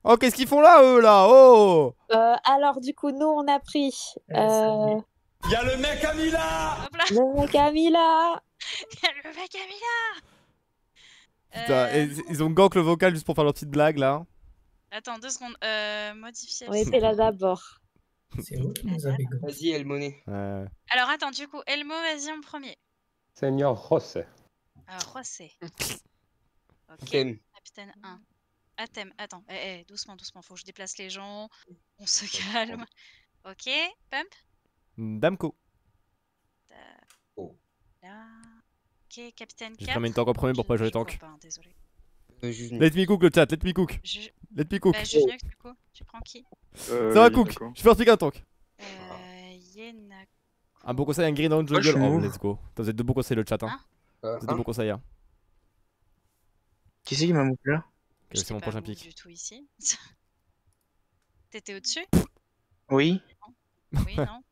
Oh, qu'est-ce qu'ils font là eux là? Oh Euh, alors, du coup, nous, on a pris euh, Y'a le mec à Mila Hop là le Camilla. [LAUGHS] Le mec Amila Putain, Euh, et- ils ont gank le vocal juste pour faire leur petite blague là. Attends deux secondes. Euh, modifier. On était là d'abord. C'est vous qui nous avez. Vas-y, Elmoné. Ouais. Alors attends, du coup, Elmo, vas-y en premier. Seigneur José. Alors, José. [LAUGHS] Ok. Thème. Capitaine 1. Athème, attends, eh, eh, doucement, doucement, faut que je déplace les gens. On se calme. Ok, Pump. Damco. Oh. Là. Ok, Capitaine J'ai 4. pris main tank en premier pour pas jouer Je tank. vois pas, désolé. Euh, Let me cook le chat, let me cook. Je... Let me cook. Bah, Jujunux, du coup, tu prends qui? Euh, Ça va cook. Je first pick un tank. Euh. Un bon conseil, un green je jungle. Oh, let's go. Vous êtes de bons conseils le chat. Hein. Hein Vous êtes de hein bons conseils. Hein. Qui c'est qui m'a monté là C'est mon prochain du tout ici. [LAUGHS] T'étais au-dessus? Oui. Oui, non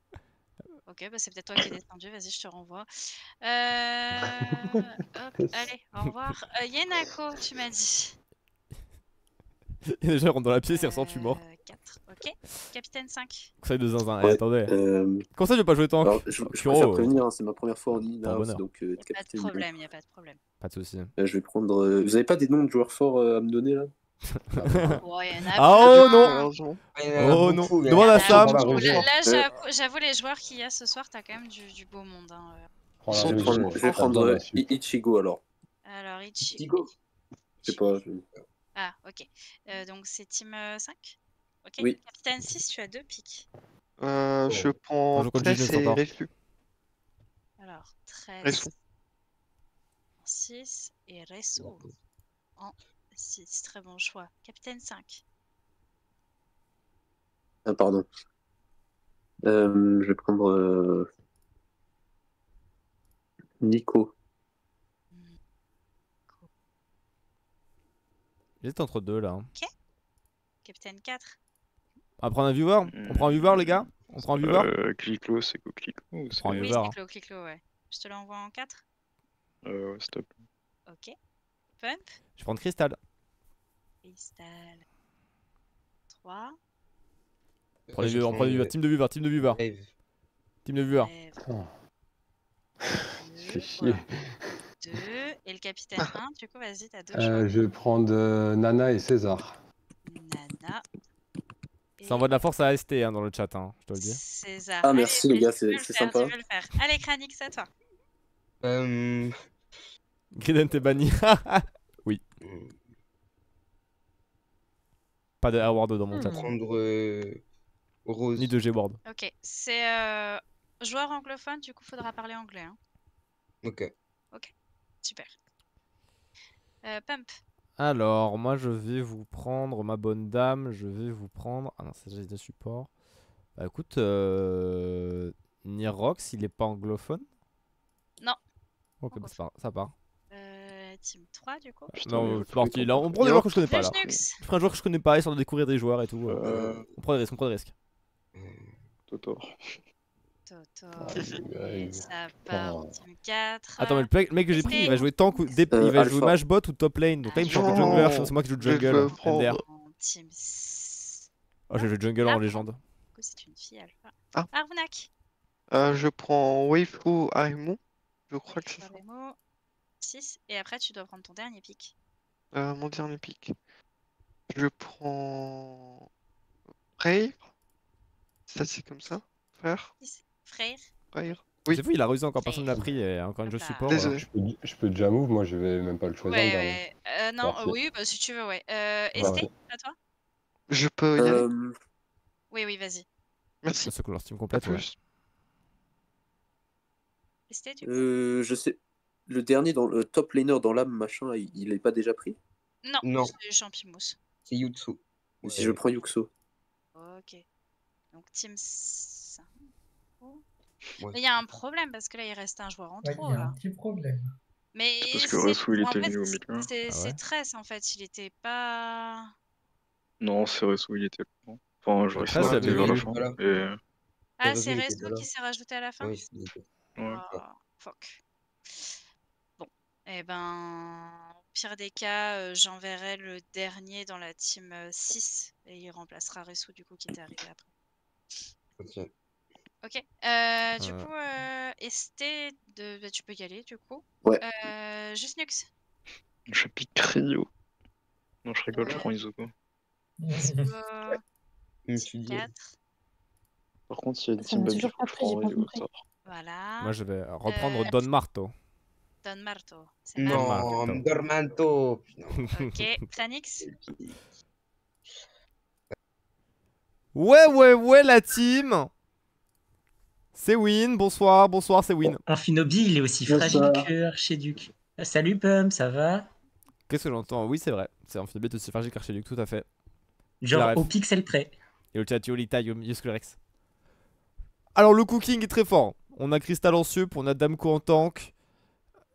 Ok, bah c'est peut-être toi qui es descendu, vas-y, je te renvoie. Euh... Hop, [LAUGHS] allez, au revoir. Euh, Yenako, tu m'as dit. Et déjà, ils rentrent dans la pièce, ils ressentent, je suis mort. 4, ok. Capitaine 5. Conseil de zinzin. Eh, Ouais, attendez. Euh, Comment ça, je vais pas jouer tank alors, je, je préfère euh, prévenir, hein, c'est ma première fois en bonheur. donc euh, Pas de problème, y a pas de problème. Pas de soucis. Euh, je vais prendre. euh, Vous avez pas des noms de joueurs forts euh, à me donner là? Oh, Ah oh non Heureusement. Il y en a Oh non. Demande à Là, Sam Là, Euh, j'avoue- les joueurs qu'il y a ce soir, t'as quand même du, du beau monde. hein, euh. je, vais prendre, je vais prendre euh, Ichigo alors. Alors, Ichi. Ichigo. Je sais pas. je- Ah, ok. Euh, donc, c'est team euh, 5 Ok. Oui. Capitaine 6, tu as deux pics. Euh, je prends compte 13 Jujunux et. Réfu. Alors, 13 Resso. en 6 et Resso en 6. Très bon choix. Capitaine 5. Ah, pardon. Euh, je vais prendre. euh, Nico. J'étais entre deux là. hein. Capitaine 4. On va prendre un viewer? On prend un viewer les gars? On prend un viewer? Euh, Cliclo, c'est quoi Cliclo ou c'est- prend un Oui, viewer. hein. clic-lo, clic-lo, ouais. Je te l'envoie en 4. Euh, stop. Ok. Pump. Je vais prendre Crystal. Cristal. 3. On prend les viewers, on prends prend les. Team de viewers, team de viewers. Rave. Team de viewers. Fais chier. 2. Et le capitaine 1, du coup, vas-y, t'as deux Euh, je vais prendre euh, Nana et César. Nana. Ça envoie de la force à ST hein, dans le chat, hein, je te le dis. César. Ah, Allez, merci, les vas-y, gars, c'est- sympa. Tu veux le faire. Allez, Kranix, c'est à toi. Euh, Griden t'es banni. [LAUGHS] oui. Pas de R-word dans mon chat. prendre euh, Rose. Ni de G-word. Ok, c'est euh, joueur anglophone, du coup, faudra parler anglais. Hein. Ok. Ok, super. Euh, Pump. Alors, moi je vais vous prendre, ma bonne dame, je vais vous prendre. Ah non, c'est déjà des supports. Bah écoute, euh... Nirox, il est pas anglophone? Non. Ok, bah, c'est pas- ça part. Team 3, du coup. Non, parti. Là, on prend des joueurs que je connais pas là. Je prends un joueur que je connais pas, histoire de découvrir des joueurs et tout. euh, Euh. On prend des risques, on prend des risques. Totor. Toto. Grave. Ça part en Oh. team 4. Attends, mais le mec, que j'ai pris, il va jouer tank ou il va jouer mashbot ou top lane. Donc là, il me chante Non. jungler, c'est moi qui joue jungle. En team 6. Oh, j'ai joué jungle en légende. Du coup, c'est une fille alpha. Ah. Arvnak. Euh, je prends Waifu Aimon. Je crois que c'est ça. 6. Et après, tu dois prendre ton dernier pic. Euh, mon dernier pic. Je prends. Brave. Ça, c'est comme ça. Frère. Frère. Frère. Oui. C'est fou, il a réussi encore, personne ne l'a pris et encore une jeu support. Désolé. euh. Je peux, je peux déjà move, moi je vais même pas le choisir. Ouais, ouais. Euh, non, euh, oui, bah, si tu veux, ouais. Euh, Ouais. À toi Je peux y aller. Euh, Oui, oui, vas-y. Merci. C'est que leur team complète. Esté, tu euh, je sais. Le dernier dans le top laner dans l'âme machin, il, il est pas déjà pris? Non, Non. c'est Champimousse. C'est Yutsu. Ou si je prends Yuxo Ok. Donc, team 5. Ouais. Mais il y a un problème parce que là, il reste un joueur en Ouais, trop. il y a là. un petit problème. Mais C'est parce que Resou, il en était mis au c'est- milieu. C'est Ah ouais Tress en fait, il était pas. Non, c'est Resou, il était bon. Enfin, je arrêté avait vers la eu- fin. voilà. Et... Ah, c'est là. qui s'est rajouté à la fin Oui, c'est Ouais. Oh, fuck. Et ben, au pire des cas, euh, j'enverrai le dernier dans la team euh, 6 et il remplacera Resso du coup qui était arrivé après. Ok. Ok, euh, du Euh. coup, euh, Esté, de... bah, tu peux y aller du coup. Ouais. Euh, juste Nux. Je pique Rio. Non, je rigole, je prends Izuku. Euh, Je me suis dit. 4. Par contre, s'il y a une team toujours je prends pas Rio. Voilà. Moi, je vais reprendre Euh, Don Marto. Don Marto. Dormanto. Ok, Planix? Ouais, ouais, ouais, la team C'est Win, bonsoir, bonsoir, c'est Win. Amphinobi, il est aussi Bonsoir. fragile que Archiduc. Ah, salut Pum, ça va? Qu'est-ce que j'entends? Oui, c'est vrai, c'est un philobet aussi fragile qu'Archiduc, tout à fait. Genre au pixel près. Et le chat Yolita, Yusclerex. Alors, le cooking est très fort. On a Crystal en sup, on a Damco en tank.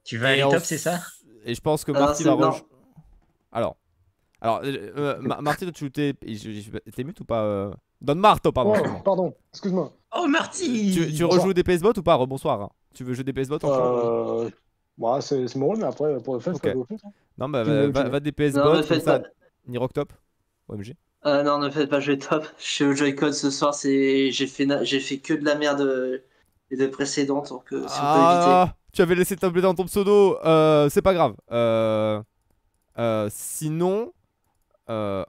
Tu vas aller top, c'est ça? Et je pense que Alors, Marty va rejoindre. Alors. Alors, euh, euh, Ma- Marty, tu t'es. T'es mute ou pas euh? Don Marto, pardon. Oh, pardon, excuse-moi. Oh Marty Tu, tu rejoues des PS-Bots ou pas? Rebonsoir. hein. Tu veux jouer des encore Euh... Ouais, c'est mon rôle, mais après, pour le fun, Ok. c'est pas beaucoup. hein. Non, bah va, va, des ne comme faites ça. pas. Ni Rock Top. OMG. Euh, non, ne faites pas jouer top. Je suis au Joy-Con ce soir, c'est j'ai fait na- j'ai fait que de la merde euh, les deux précédentes, donc euh, si on peut éviter. Ah, tu avais laissé tabler dans ton pseudo. Euh, c'est pas grave. Euh, euh, sinon. Euh,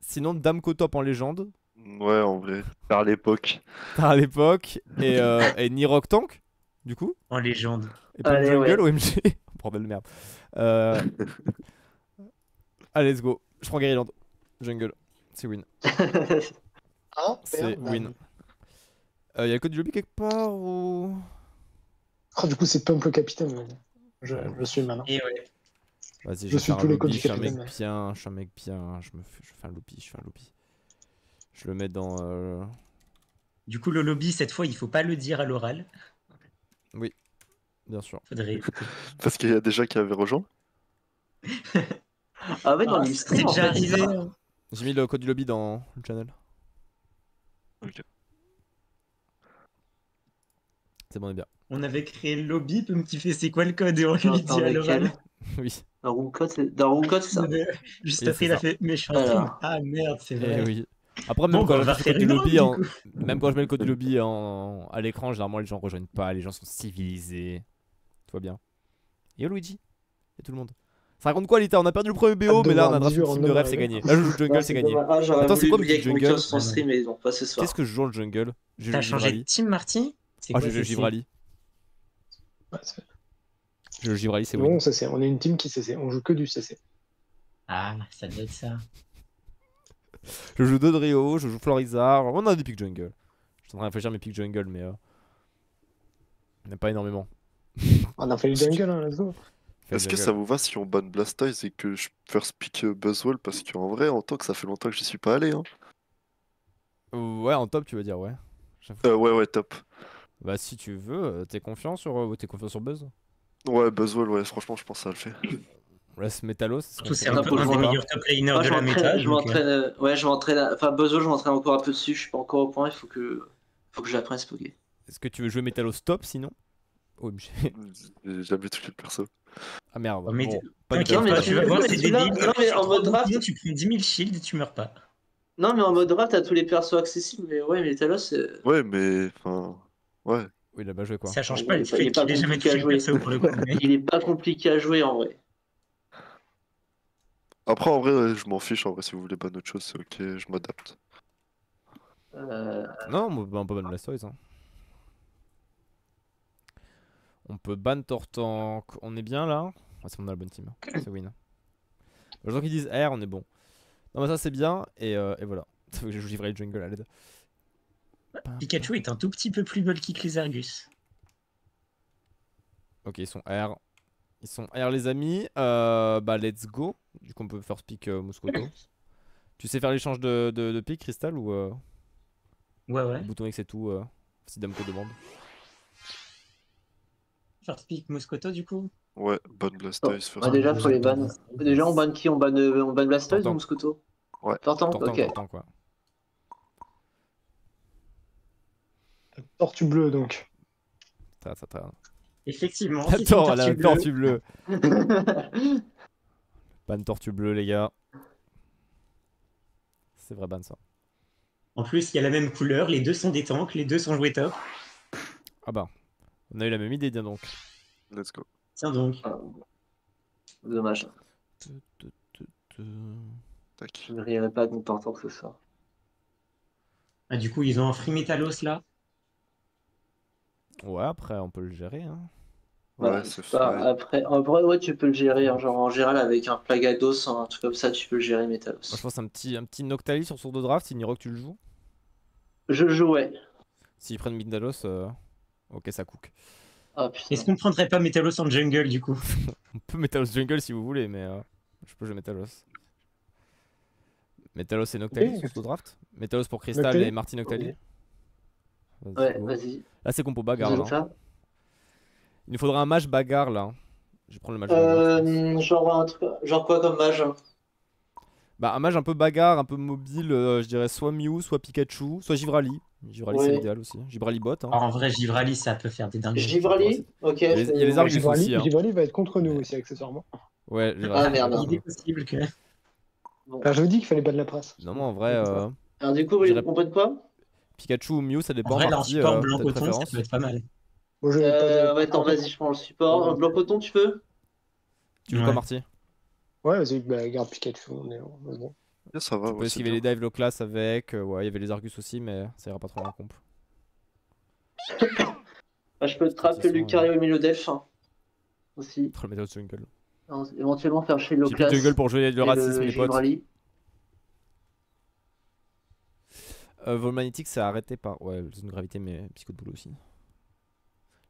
sinon, Damco Top en légende. Ouais, en vrai. Par l'époque. À l'époque. Et, euh, [LAUGHS] et Nirok Tank, du coup. En légende. Et pas Allez, Jungle, ouais. OMG. [LAUGHS] Bordel de merde. Euh... Allez, let's go. Je prends Garyland. Jungle. C'est win. Hein [LAUGHS] C'est win. Euh, y'a le code du lobby quelque part ou. Ah, du coup, c'est Pump le capitaine. mais Je, je suis maintenant. Et ouais. Vas-y, je Je suis tous les codes Je du suis un mec capitaine. bien. Je suis un mec bien. Je me fais, je fais un lobby. Je fais un lobby. Je le mets dans. euh, Du coup, le lobby, cette fois, il faut pas le dire à l'oral. Oui. Bien sûr. Faudrait... [LAUGHS] Parce qu'il y a des gens qui avaient rejoint. [LAUGHS] Ah ouais, dans Ah, c'est déjà arrivé. J'ai mis le code du lobby dans le channel. C'est bon, on est bien. On avait créé le lobby, peut me kiffer c'est quoi le code et on lui dit à l'oral. [LAUGHS] oui. Dans Room Code, c'est dans Room Code, c'est ça [LAUGHS] Juste après, il a fait stream. Ah merde, c'est Eh vrai. oui. Après, même Bon, quand bah, on va je mets le code du lobby, en... même quand je mets le code du lobby en... à l'écran, généralement les gens rejoignent pas, les gens sont civilisés. Tout va bien. Yo Luigi Et tout le monde. Ça raconte quoi Lita On a perdu le premier BO, mais là on a drafté 18 une team de rêve, c'est gagné. [LAUGHS] Là je joue jungle, Non, c'est gagné. Ah, Attends, c'est quoi le jungle? Monkey sur son stream, mais non, pas ce soir. Qu'est-ce que je joue en jungle? J'ai T'as changé de team, Marty? C'est Ah, quoi j'ai joué? Givrali. Ouais, joué Givrali, c'est Non, win. on CC. On est une team qui CC. On joue que du CC. Ah, ça doit être ça. Je joue Dodrio, je joue Florizard. On a des pics jungle. Je suis en train de réfléchir à mes pics jungle, mais. Euh... Il n'y en a pas énormément. On a fait le jungle, hein, let's go. Est-ce que ça vous va si on ban Blastoise et que je first pick euh, Buzzwole Parce qu'en vrai, en tant que ça fait longtemps que j'y suis pas allé. Hein. Ouais, en top, tu veux dire, ouais. Euh, ouais, ouais, top. Bah, si tu veux, euh, t'es confiant sur, euh, t'es confiant sur Buzz? Ouais, Buzzwole, ouais, franchement, je pense que ça le fait. Laisse Métalos. Surtout, c'est un peu un des meilleurs top laners de je la méta. je euh, m'entraîne, ouais, je m'entraîne, à- enfin Bezo, je m'entraîne encore un peu dessus, je suis pas encore au point, il faut que, faut que j'apprenne ce Poké. Est-ce que tu veux jouer Métalos top sinon? OMG. J'ai jamais touché le perso. Ah merde. Oh, mais bon, t'es- pas de T'inquiète Non, mais pas, tu- tu vas voir, non, c'est des non, mais en mode draft- Tu prends 10 000 shields et tu meurs pas. Non, mais en mode draft, t'as tous les persos accessibles, mais ouais, mais Talos, c'est... Ouais, mais. Enfin. Ouais. Oui, il a pas joué quoi. Ça change Ouais, pas le il est pas- fait pas qu'il jamais touché le perso pour le coup. mais- il est pas compliqué à jouer en vrai. Après, en vrai, ouais, je m'en fiche. En vrai, si vous voulez ban autre chose, c'est ok, je m'adapte. Euh, Non, on peut on peut ban Blastoise. Hein. On peut ban Tortank. On est bien là ah, C'est on a la bonne team. C'est win. Les gens qui disent R, on est bon. Non, mais ça c'est bien. Et, euh, et voilà. [LAUGHS] Ça fait que j'ai joué Givrali jungle à l'aide. Pikachu est un tout petit peu plus bulky que les Argus. Ok, ils sont R. Ils sont R, les amis. Euh, bah, let's go. Du coup, on peut first pick euh, Moscoto. tu sais faire l'échange de, de, de pick, Crystal Ou euh, Ouais, ouais. bouton X et tout euh, Si Damco demande. First pick Moscoto du coup. Ouais, ban Blastoise. first bah, déjà, faut les ban. Déjà, on ban qui? On ban, on ban Blastoise ou Moscoto? Ouais. Tortank, ok. Quoi. Tortue bleue, donc. Ça, ça, ça. Effectivement. Attends, la tortue bleue- tortue bleue. [LAUGHS] Ban tortue bleue, les gars. C'est vrai ban ça. En plus, il y a la même couleur, les deux sont des tanks, les deux sont joués top. Ah bah. On a eu la même idée, dis donc. Let's go. Tiens donc. Dommage. Tac. Je ne rirai pas de mon Tortank ce soir. Ah, du coup, ils ont un free Metalos là. Ouais, après, on peut le gérer. Hein. Ouais, Bah, c'est après, en vrai, ouais, tu peux le gérer, hein, genre en général avec un Plagados, un truc comme ça, tu peux le gérer Metalos. Moi, je pense un petit, un petit Noctali sur tour de draft, si Niro que tu le joues. Je le jouais. S'ils prennent Mindalos, euh... ok, ça cook. Ah. Est-ce qu'on prendrait pas Metalos en jungle du coup? [LAUGHS] On peut Metalos jungle si vous voulez, mais euh, je peux jouer Metalos. Metalos et Noctali Oui. sur de draft. Metalos pour Crystal Noctali et Marty Noctali. Ouais, vas-y. Là, c'est compo bagarre. Là. ça. Il nous faudra un match bagarre là. Je vais prendre le match bagarre. Euh, genre, un truc, genre quoi comme mage hein? Bah, un match un peu bagarre, un peu mobile, euh, je dirais soit Mew, soit Pikachu, soit Givrali. Givrali, c'est l'idéal aussi. Givrali bot. Hein. Oh, En vrai, Givrali, ça peut faire des dingueries. Givrali Ok. Il y a les- il y a les c'est- Argus Givrali, aussi. Hein. Givrali va être contre nous aussi, accessoirement. Ouais, Ah merde. Il est possible que. Bon. Je vous dis qu'il fallait battre la presse. Non, mais en vrai, euh, Alors du coup, vous prenne quoi? Pikachu ou Mew, ça En dépend. vrai, là, en support euh, blanc coton, ça peut être pas mal. Bon, je euh, ouais, Attends, vas-y, je prends le support. Blanc coton, tu peux Tu veux quoi, Ouais. Marty? Ouais, vas-y, bah, garde Pikachu. On est... on est bon. Ça va, Tu peux ouais, c'est esquiver les bien. dive low class avec. euh, ouais, il y avait les Argus aussi, mais ça ira pas trop en comp. [LAUGHS] bah, Je peux te trapper Ils sont, Lucario et Milodelph hein, aussi. Le Metalos jungle. Éventuellement faire chez Loclas. de jungle pour jouer le racisme, les potes. Euh, Volmagnetic, c'est arrêté par. Ouais, le zone de gravité, mais psycho de boulot aussi.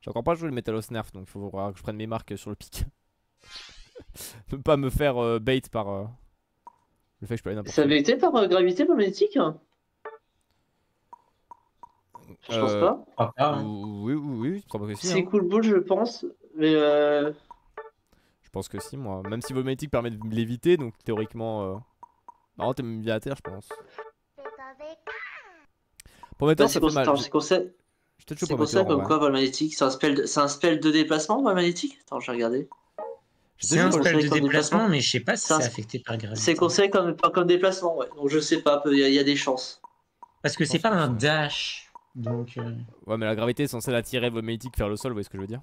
J'ai encore pas joué le Metalos nerf, donc il faut voir que je prenne mes marques sur le pic. [LAUGHS] ne pas me faire euh, bait par euh, le fait que je peux aller n'importe Ça où. avait été par euh, gravité magnétique hein? Je pense Euh, pas. Pas, hein. Oui, oui, oui, je crois pas que si. C'est hein. cool bull, je pense. Mais euh... Je pense que si, moi. Même si Vomitic permet de l'éviter, donc théoriquement. Euh... Non, t'es même bien à terre, je pense. Prometteur, c'est ça, mal. c'est pour ça. Comme quoi vol magnétique, c'est un spell, de... c'est un spell de déplacement vol magnétique Attends, je vais regarder. C'est un spell de déplacement, mais je sais pas si C'est affecté par gravité. C'est conseil comme, pas comme déplacement, ouais. Donc je sais pas, il y, a- il y a des chances. Parce que c'est pas un dash. Donc. euh, Ouais, mais la gravité est censée l'attirer Vomitic vers le sol, vous voyez ce que je veux dire?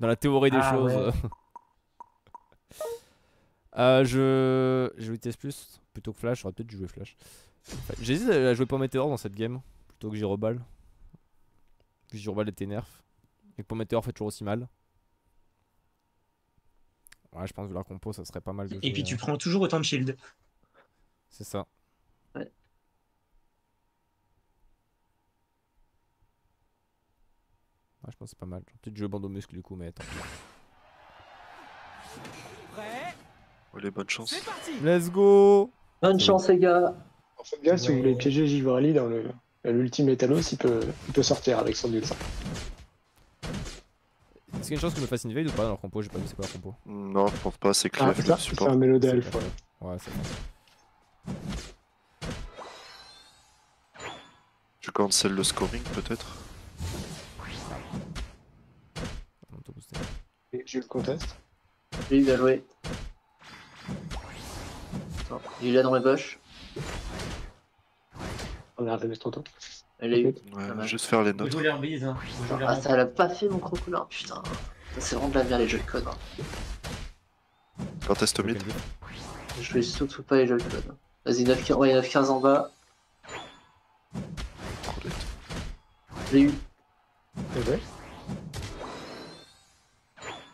Dans la théorie des Ah, choses. ouais. [LAUGHS] euh, je. J'ai joué TS Plus plutôt que Flash, j'aurais peut-être dû jouer Flash. Enfin, J'hésite à jouer Prométhéor dans cette game plutôt que Giroballe. Vu que Giroballe était nerf. Et que Prométhéor fait toujours aussi mal. Ouais, je pense que vu leur compo, ça serait pas mal de Et jouer, puis euh, tu prends toujours autant de shield. C'est ça. Ouais. Ouais, je pense que c'est pas mal. Peut-être jouer bande au muscle du coup, mais attends. Allez, bonne chance. Let's go Bonne chance, les gars. Faites gaffe, si vous voulez piéger Givrali dans le l'ultime Talos, il peut, il peut sortir avec son ultra. Est-ce qu'il y a une chance que je me fasse invade ou pas dans leur compo? J'ai pas vu c'est quoi leur compo? Non, je pense pas, c'est Ah, Clef le ça, c'est un ouais. Ouais, c'est bon. Tu cancel le scoring peut-être? Eu le contest. Oui, bien joué. Attends, il est dans mes poches. On trop tôt. Elle est eu. Ouais, Pas mal. juste faire les notes. leur bise. Hein. Leur Ah, ça l'a pas fait mon crocodile, putain. Ça, C'est vraiment de la merde les jeux de code. hein. Quand test mid Je fais surtout pas les jeux de code. Vas-y, 9-15 ouais, 9-15 en bas. Je l'ai eu. C'est vrai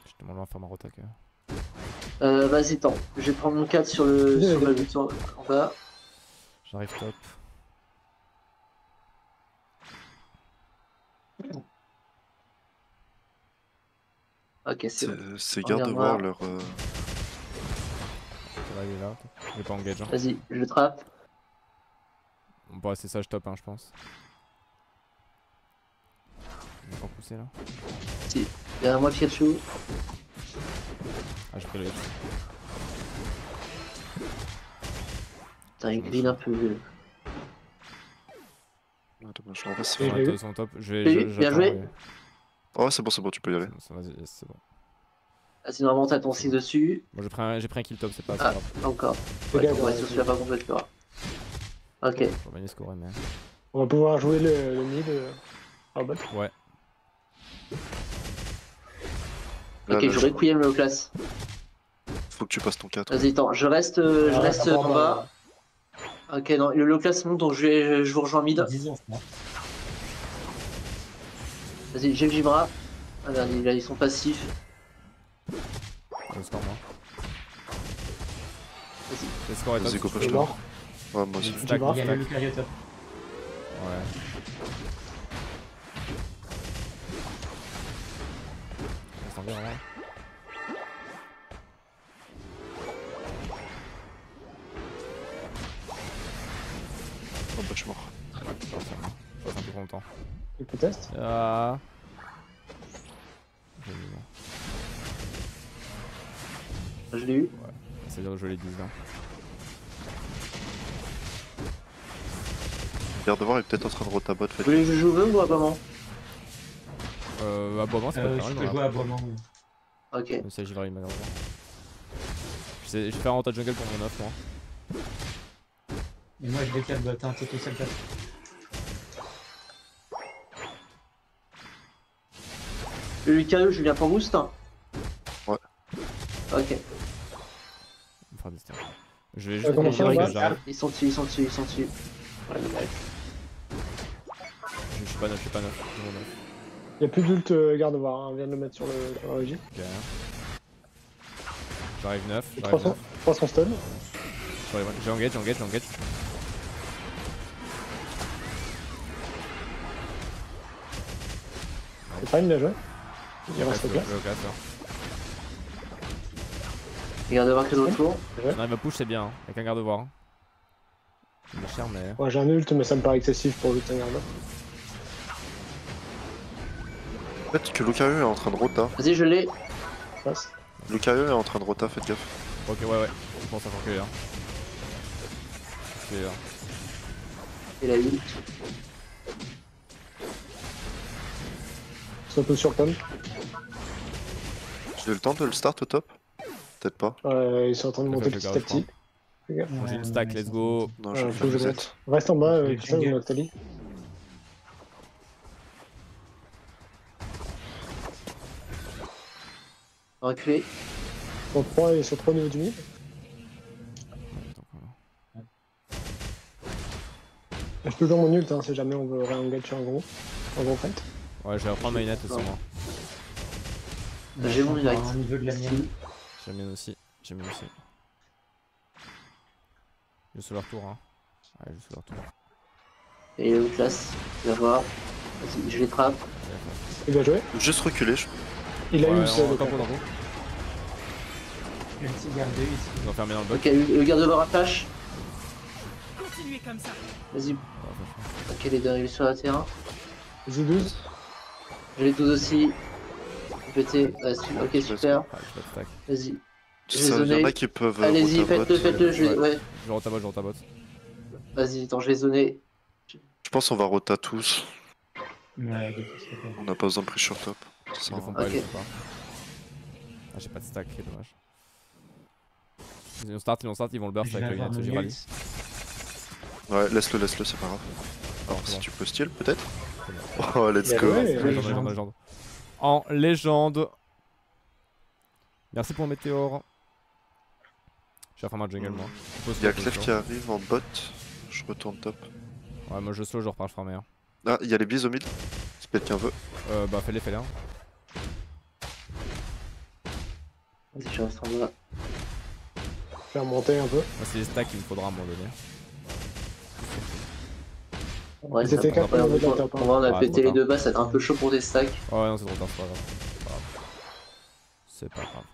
Je demande à faire ma rotac. Euh, vas-y, attends. Je vais prendre mon 4 sur le, sur le vas-y. but en, en bas. J'arrive top. Ok, c'est bon. C'est- C'est garde de voir leur. euh, Ça il est là. Je vais pas engage. Hein. Vas-y, je le trappe. On peut rester sage top, hein, je pense. Il va pas pousser là. Si. Derrière moi, Pikachu. Ah, j'ai pris le hit. Putain, il grille un peu. Ah, dommage, Ils sont- top. Je vais. Je- eu, bien joué. ouais. Oh, c'est bon, c'est bon, tu peux y aller. Vas-y, yes, c'est bon. Vas-y, normalement, t'as ton 6 dessus. Bon, j'ai pris, un... j'ai pris un kill top, c'est pas Ah, grave. encore. Ouais, l'as pas compris, tu verras. Ok. On va pouvoir jouer le, le mid euh, en bot. Ouais. Ok, là, je je- requiem le classe. Faut que tu passes ton 4. Vas-y, attends, je reste, euh, je Ah, reste ah, en bas. Ok, non, le, le classe monte, donc je, vais, je vous rejoins mid. Vas-y, j'ai le Gibra. Ah merde, ils- là, ils sont passifs. Le score, moi. Vas-y. Le score est. Vas-y, est là. mort. Ouais, moi aussi. Stack. Gibra. Il y a le. Ouais. Reste en bien, vraiment. Ouais, je reste un peu plus longtemps. Le contest. Ah. J'ai mis, non. Je l'ai eu. C'est de jouer les 10 là. Garde de voir est peut-être en train de rotabot. Vous voulez que je joue eux ou à comment Euh, aboiement, c'est pas Euh, mal. je peux la- jouer à Boiement. Ok. Même si j'y vais malheureusement. Je vais faire un rota jungle pour mon 9 moi. Et moi je décale bot, hein, t'es tout seul top. Le Lucario, je viens pour boost hein Ouais. Ok. Je vais Euh, juste on jungle, va j'arrive. Ils sont dessus, ils sont dessus, ils sont dessus. Ouais, ouais. Je je suis pas neuf, je suis pas neuf. J'ai mon neuf. Il n'y a plus d'ult euh, garde voir, hein. on vient de le mettre sur, le, sur la régie. Ok. J'arrive 9, Et j'arrive 300, 9. 300 stun. J'ai engage, j'ai engage, j'ai engage. C'est pas une bien joué. Il reste classe, là. Regarde voir que l'autre tour. On arrive à push, c'est bien, hein, avec un garde voir. hein. Il est cher, mais. Ouais, j'ai un ult, mais ça me paraît excessif pour ult un garde. Peut-être que Lucario est en train de rota. Vas-y, je l'ai. face. Lucario est en train de rota, faites gaffe. Ok, ouais, ouais. Je pense à faire reculer là. Reculer là. Et la ult. C'est un peu sur Tom. J'ai eu le temps de le start au top Peut-être pas. Euh, ils sont en train de monter petit à petit. J'ai une stack, let's go. Non, je vais faire je. Reste en bas, ok. ou Octali. Reculer. Sur 3 et sur 3 au niveau du mid. J'ai toujours mon ult hein, si jamais on veut réengage sur un gros. Un gros fight. Ouais, je vais reprendre ma lunette aussi, moi. J'ai mon direct. Au niveau de la mienne. J'ai la mienne aussi. J'ai la mienne aussi. Je suis leur tour, hein. Ouais, je suis sur leur tour. Et il est classe. Tu vas voir. Vas-y, je les trappe. Il va jouer. Juste reculer, je... Il a Ouais, eu va encore pour l'info. Le petit garde ici. Ils ont fermé dans le bug. Ok, le le garde de bord flash. Continuez comme ça. Vas-y. Ok, les deux arrivent sur le terrain. Vas-y 12. J'ai les 12 aussi. Su- ok, super. Ah. Vas-y. Vais y en a qui peuvent. euh, Allez-y, faites-le, faites-le. Je vais... Ouais. Je retabot, je retabot. Vas-y, attends, je vais zoner. Je pense qu'on va rota tous. Ouais, il. On n'a pas besoin de pressure top. Ça Ils le font pas, ils le Ok. font pas. Ah, j'ai pas de stack, c'est dommage. Ils vont start, ils vont start, ils vont le burst avec ult. Ouais, laisse-le, laisse-le, c'est pas grave. Alors, si tu peux steal, peut-être. Oh, let's Bien go. En légende. Merci pour le météore. Je vais faire ma jungle moi. Je pose Il y a la Clef qui arrive en bot. Je retourne top. Ouais, moi je slow, je repars, je farmer. hein. Ah, il y a les bises au mid. Si quelqu'un veut. Euh, bah fais-les, fais-les. hein. Vas-y, je reste en bas. Faire monter un peu. Moi, c'est les stacks qu'il me faudra à un moment donné. Ouais, ça la longtemps. top, hein. On va, on a Ah, pété les deux bas, ça va être un peu chaud pour des stacks. Ouais, non, c'est trop tard, c'est pas grave. C'est pas grave. C'est pas grave.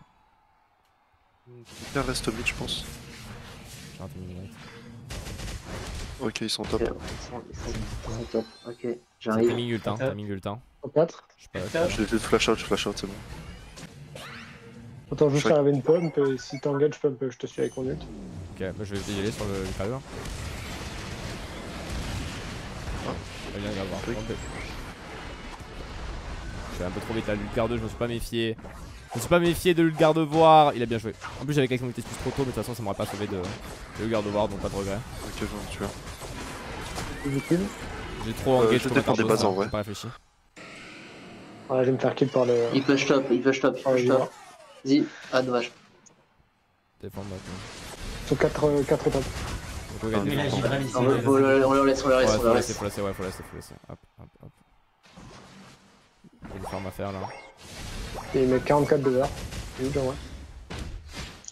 Quelqu'un reste au mid, je pense. Une. Ok, ils sont top. Ok, ils sont- ils sont- ils sont top. Ok, j'arrive. timing ultin, timing ultin. Top 4. Je sais pas. Top. Je l'ai vu flash out, flash out, c'est bon. Attends, juste Je- arriver une pump et si t'engages pump, je te suis avec mon ult. Ok, bah je vais y aller sur le Lucario. Oh, il. Je vais un peu trop vite là, Lutgar 2, je me suis pas méfié. Je me suis pas méfié de Lutgar de voir, il a bien joué. En plus j'avais quelqu'un qui était plus trop tôt, mais de toute façon ça m'aurait pas sauvé de, de Lutgar de voir, donc pas de regret. Ok, je vais me tuer. J'ai trop Euh, engagé je trop dépends des bases, en vrai. pas réfléchi. Ouais, je vais me faire kill par le. Il push top, il push top, il par le push top. Vas-y. Ah, dommage. Défendre maintenant. Sur 4 4 top. Ah, regarde, Mais vais. On le- on le on laisse, on le laisse, on faut le laisser, laisse. faut laisser, ouais, faut laisser, faut laisser. Hop, hop, hop. Je vais lui faire ma faire là. Et il met 44 de verre. C'est dur, ouais.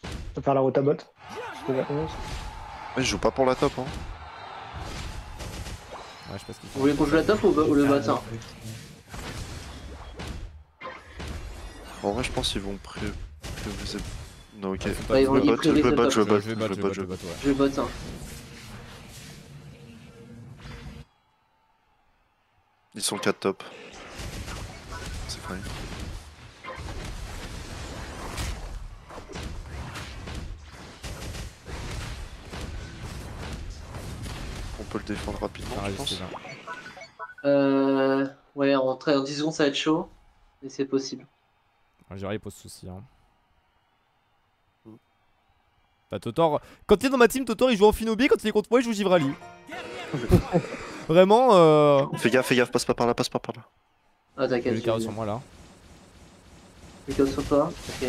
Je vais faire la route à bot. Je vais à 11. Ouais, je joue pas pour la top, hein. Ouais, je sais pas ce qu'il Vous fait. voulez qu'on joue la top ou, ou le bot hein En vrai, je pense qu'ils vont pré... prioriser. Non, ok. Ouais, Je ils bot, je bot, bot, vais vais bot, battre, je vais ouais. Je vais bot hein. Ils sont 4 top. C'est fine. On peut le défendre rapidement, je pense. Euh. Ouais, en, très- en 10 secondes, ça va être chaud. Mais c'est possible. Général, il pose souci. Hein. Bah, Totor, quand il est dans ma team, Totor il joue en Finobi, quand il est contre moi, il joue Givrali. [LAUGHS] Vraiment, euh. Fais gaffe, fais gaffe, passe pas par là, passe pas par là. Ah, Il a t'inquiète. le carreau sur moi là. Plutôt sur toi. Ok. Je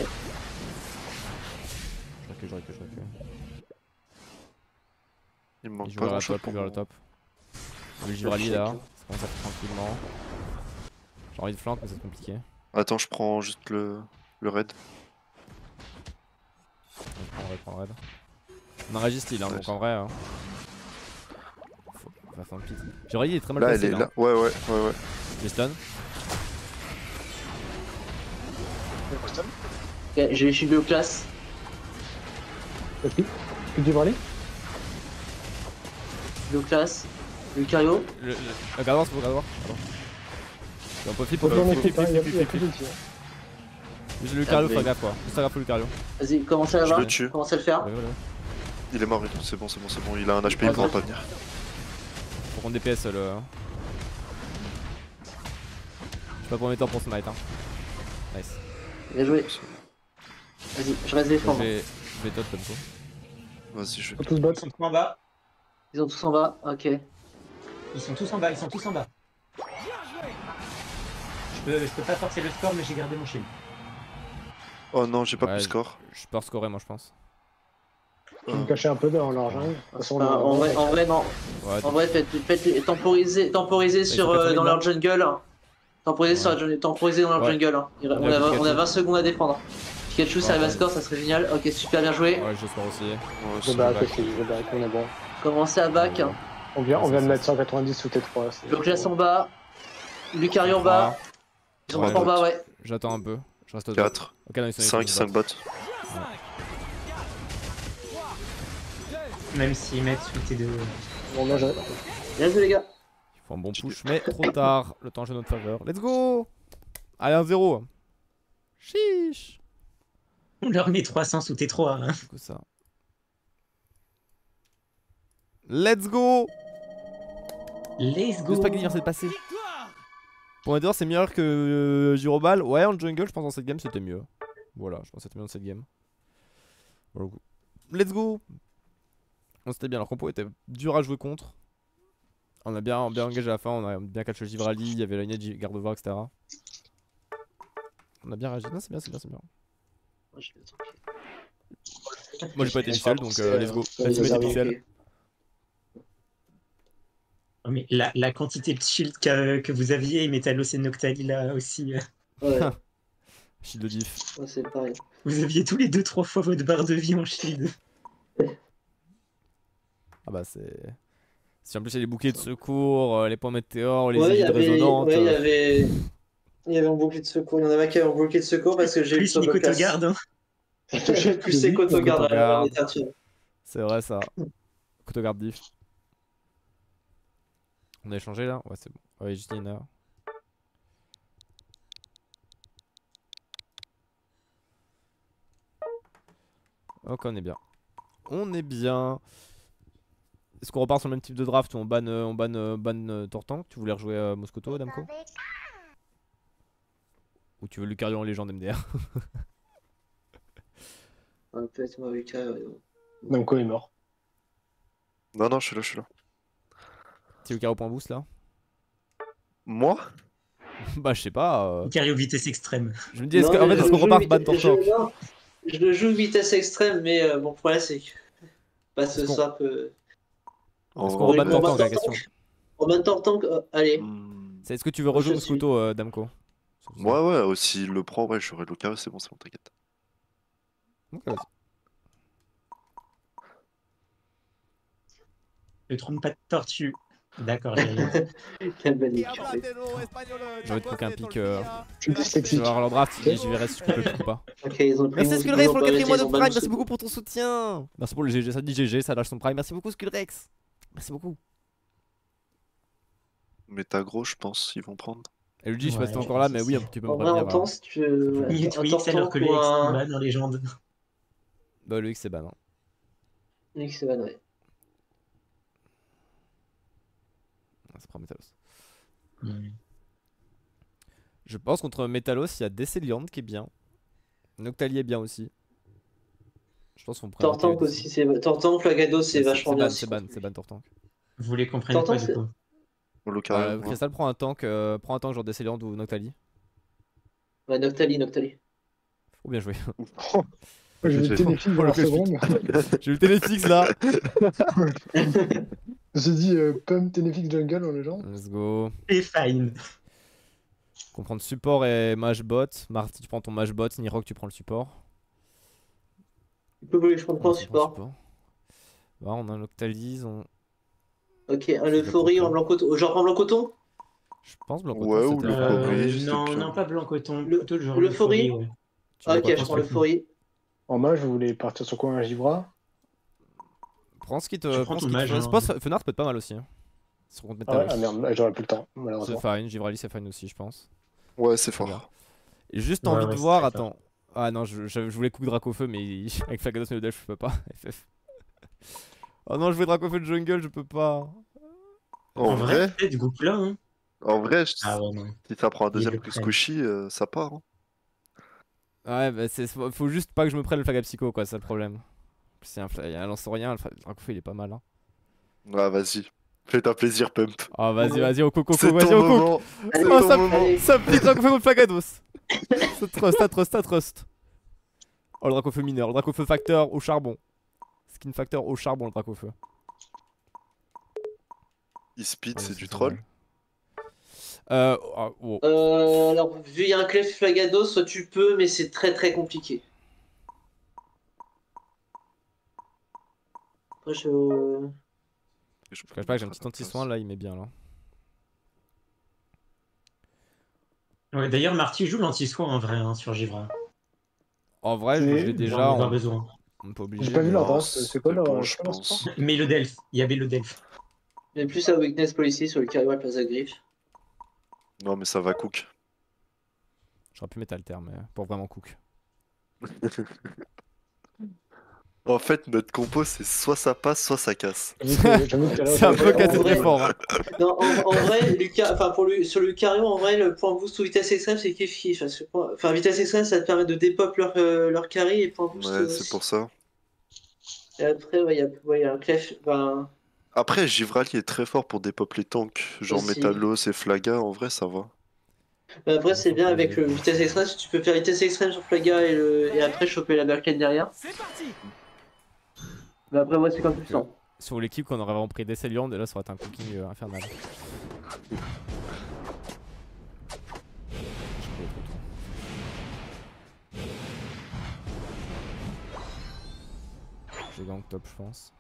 recule, je recule, je recule. Il me Il manque joue pas grand chose il pour joue vers la top. Le Givrali là, ça commence à faire tranquillement. J'ai envie de flank, mais c'est compliqué. Attends, je prends juste le, le raid. Je prends le raid, prends le raid. On a style, hein, donc en vrai. Hein... Va faire un pit. Givrali il est très mal Là, placé elle est là. là. Ouais, ouais, ouais, ouais. J'ai stun. Ok, j'ai les shields de classe. Ok. Tu aller De classe. Lucario. Le, le... le garde c'est Faut bien flip. J'ai le Lucario, Ah, fais gaffe quoi. Juste gaffe au. Vas-y, commencez à Je le. Commencez à le faire. Ouais, voilà. Il est mort et tout, c'est bon, c'est bon, c'est bon. Il a un HP, il pourra pas venir. Faut prendre des PS le. Je suis pas pour mes temps pour smite hein. Nice. Bien joué. Vas-y, je reste Je défendre. vais, je vais top comme ça. Vas-y, je bot. Ils sont tous en bas. Ils sont tous en bas, ok. Ils sont tous en bas, ils sont tous en bas. Je peux, je peux pas forcer le score, mais j'ai gardé mon shield. Oh non, j'ai pas Ouais, plus score. Je peux scorer moi je pense. Je me cacher un peu dans leur jungle. De toute façon, Enfin, en, vrai, en vrai, non. Ouais, En vrai, faites, faites temporiser, temporiser sont sur, euh, dans leur jungle. Temporiser, sur la jungle, temporiser dans leur Ouais. jungle. hein. Il- Ouais, on, a, 20 Pikachu. on a 20 secondes à défendre. Pikachu, ça Ouais, arrive à ouais. score, ça serait génial. Ok, super bien joué. Ouais, je score aussi. Je back aussi, je back, on est bon. Commencez à back. hein. On vient, on vient de mettre 190 sous T3. c'est- Donc là, en bas. Lucario en bas. Ils sont Ouais, en bas, ouais. J'attends un peu. Je reste au 4, Ok, non, ils sont 5, ils sont 5 bots. Même s'ils mettent sous tes deux. Bon, moi, j'ai- Bien joué, les gars. Il faut un bon push, mais trop tard. Le temps joue en notre faveur. Let's go Allez, 1-0. Chiche On leur met 300 sous T3. Hein. C'est ça Let's go Let's go. Juste pas gagner, c'est de passer. Pour Nether, c'est meilleur que euh, Girobal. Ouais, en jungle, je pense en cette game, c'était mieux. Voilà, je pense que c'était mieux dans cette game. Let's go On C'était bien, leur compo était dur à jouer contre. On a bien, bien engagé à la fin, on a bien catch le Givrali, il y avait la lignée de Gardevoir, etc. On a bien réagi. Non, c'est bien, c'est bien, c'est bien. Moi j'ai pas été pixel donc euh, let's go. Ouais, Let's go, pixel. servi. Oh, mais la, la quantité de shield que, que vous aviez, Metalos et Noctali là aussi. euh, Ouais, [LAUGHS] Shield de diff. ouais, c'est pareil. Vous aviez tous les deux trois fois votre barre de vie en shield. Ah bah c'est. Si en plus il y a les boucliers de secours, euh, les points météores, les Ouais, il y élites avait, résonantes. ouais, il y euh, avait, il y avait un bouclier de secours. Il y en avait qui avait un bouclier de secours parce que j'ai eu Plus le. Togarde. Hein. [LAUGHS] Plus c'est Cotogarde à la Cotogarde. barre des tartines. C'est vrai ça. Cotogarde diff. On a échangé là? Ouais, c'est bon. Ouais, Justina. Ok, on est bien. On est bien. Est-ce qu'on repart sur le même type de draft où on ban, euh, on ban, euh, ban euh, Tortank Tu voulais rejouer euh, Moscoto, Damko Ou tu veux Lucario en légende MDR [LAUGHS] Un peu être moi avec euh, Namco est mort. Non, non, je suis là, je suis là. Tu Lucario point boost là Moi [LAUGHS] Bah, je sais pas. euh, Lucario vitesse extrême. Je me dis, est-ce fait, est-ce je qu'on repart ban je- Tortank non, Je le joue vitesse extrême, mais euh, bon, le problème c'est que pas ce qu'on- Oh. qu'on rebat On Tortank va la question En même temps, tant que. euh, allez. C'est est-ce que tu veux suis- Moscoto, euh, Damko Ouais, ouais, s'il le prend, ouais, j'aurai le carré, c'est bon, c'est bon, t'inquiète. Ok, vas-y. Ne trompe pas de tortue. D'accord, j'ai [LAUGHS] envie de poker un pic. Euh... Je vais voir leur draft, je verrai si je coupe le pic ou pas. [LAUGHS] Ok, ils ont pris Merci Skullrex pour le pas quatrième mois ils de Prime, merci beaucoup pour ton soutien. Merci pour le GG, ça dit GG, ça lâche son Prime. Merci beaucoup Skullrex. Merci beaucoup. Mais t'as gros, je pense, ils vont prendre. Et Luigi, je sais pas si t'es Ouais, encore là, mais oui, tu peux me En vrai, en hein. si tu veux. Il est un Twix alors que lui pour un- est dans les légendes. Bah, le X c'est ban. hein. Nick, c'est ban, ouais. Ah, Ça prend Metalos. Je pense contre Metalos, il y a Deceliant qui est bien. Noctali est bien aussi. Je pense qu'on pourrait. Tortank aussi, c'est. Tortank, Flagado, c'est vachement bien. C'est ban, c'est ban Tortank. Vous voulez comprendre T'entends, quoi du c'est- coup Euh. Crystal prend un tank, euh, prend un tank genre Deceliant ou Noctali. Ouais, Noctali, Noctali. Oh bien joué. [LAUGHS] [LAUGHS] J'ai vu le téléfilm dans la seconde. J'ai eu le téléfix là. [LAUGHS] J'ai dit euh, Pum Téléfix Jungle en légende. Let's go. Et fine. Comprendre support et mage bot. Marty, tu prends ton mage bot. Nirok, tu prends le support. Tu peux voler, je prends le support. Bah, on a un Octalis. On... Ok, un euphorie en blanc coton. Genre en blanc coton Je pense blanc Ouais, ou le Euh, Euphorie, je sais non, plus. non, pas blanc coton. Le- Plutôt le genre l'euphorie ouais. Tu veux Ok, quoi, je prends l'euphorie. En mage, vous voulez partir sur quoi Un Givra Prends ce qui te. Prends prends ce ton qui te- mage, Je hein. pense que Fenard peut être pas mal aussi. Hein. Si on compte ah, ouais, ah merde, j'aurais plus le temps, C'est fine. Givrali, c'est fine aussi, je pense. Ouais, c'est fort. Et juste Ouais, envie ouais, de c'est voir, très attends. Ah non, je, je- je voulais cook Dracofeu, mais [LAUGHS] avec Flagados et le dash, je peux pas. [LAUGHS] FF. Oh non, je voulais Dracofeu de jungle, je peux pas. En vrai, Du coup, là, hein. en vrai, je- Ah ouais, si ça prend un deuxième plus squishy, euh, ça part. hein. Ouais, bah c'est faut juste pas que je me prenne le Flaga Psycho, quoi, c'est le problème. C'est un, fla- il y a un lance-rien, le Dracofeu il est pas mal. Hein. Ah, vas-y. Fais-toi plaisir, Pump. Oh, vas-y, vas-y, au coco, C'est vas-y, ton au coco. moment. C'est Oh, ton ça, moment. ça pique Dracofeu Flagados. Ça trust, ça trust, ça trust. Oh, le Dracofeu mineur, le Dracofeu facteur au charbon. Skin facteur au charbon, le Dracofeu. Il speed, Ouais, c'est c'est du troll. Euh, oh, oh. Euh, alors, vu qu'il y a un clef flagado, soit tu peux, mais c'est très très compliqué. Après, je... Je cache pas que j'ai un petit anti-soin là, il met bien là. Ouais, D'ailleurs, Marty joue l'anti-soin en vrai hein, sur Givra. En vrai, je, je l'ai déjà. On- besoin. Pas obligé. J'ai pas vu leur danse, c'est quoi leur je pense. Mais le Delph, il y avait le Delph. Il y a plus à Weakness Policy sur le Carriwell Plaza Griff. Non, mais ça va cook. J'aurais pu mettre alter, mais pour vraiment cook. [LAUGHS] En fait, notre compo, c'est soit ça passe, soit ça casse. [LAUGHS] C'est un peu cassé très fort. hein. Non, en, en vrai, Lucas, enfin pour le, sur le Lucario, en vrai, le point boost ou vitesse extrême, c'est kiff kiff. Parce que point- Enfin, vitesse extrême, ça te permet de dépop leur, euh, leur carry et point boost. Ouais, c'est aussi. pour ça. Et après, ouais, il y, a- ouais, il y a un clef. Ben, Après, Givrali est très fort pour dépop les tanks, genre Aussi. Metalos et Flaga, en vrai, ça va. ben après, c'est bien avec le vitesse extrême, si tu peux faire vitesse extrême sur Flaga et, le, et après choper la Berkane derrière. C'est parti Mais après, moi, c'est comme le temps. Sur l'équipe qu'on aurait vraiment pris des Céliandes et là ça aurait été un cooking euh, infernal. J'ai gang top je pense.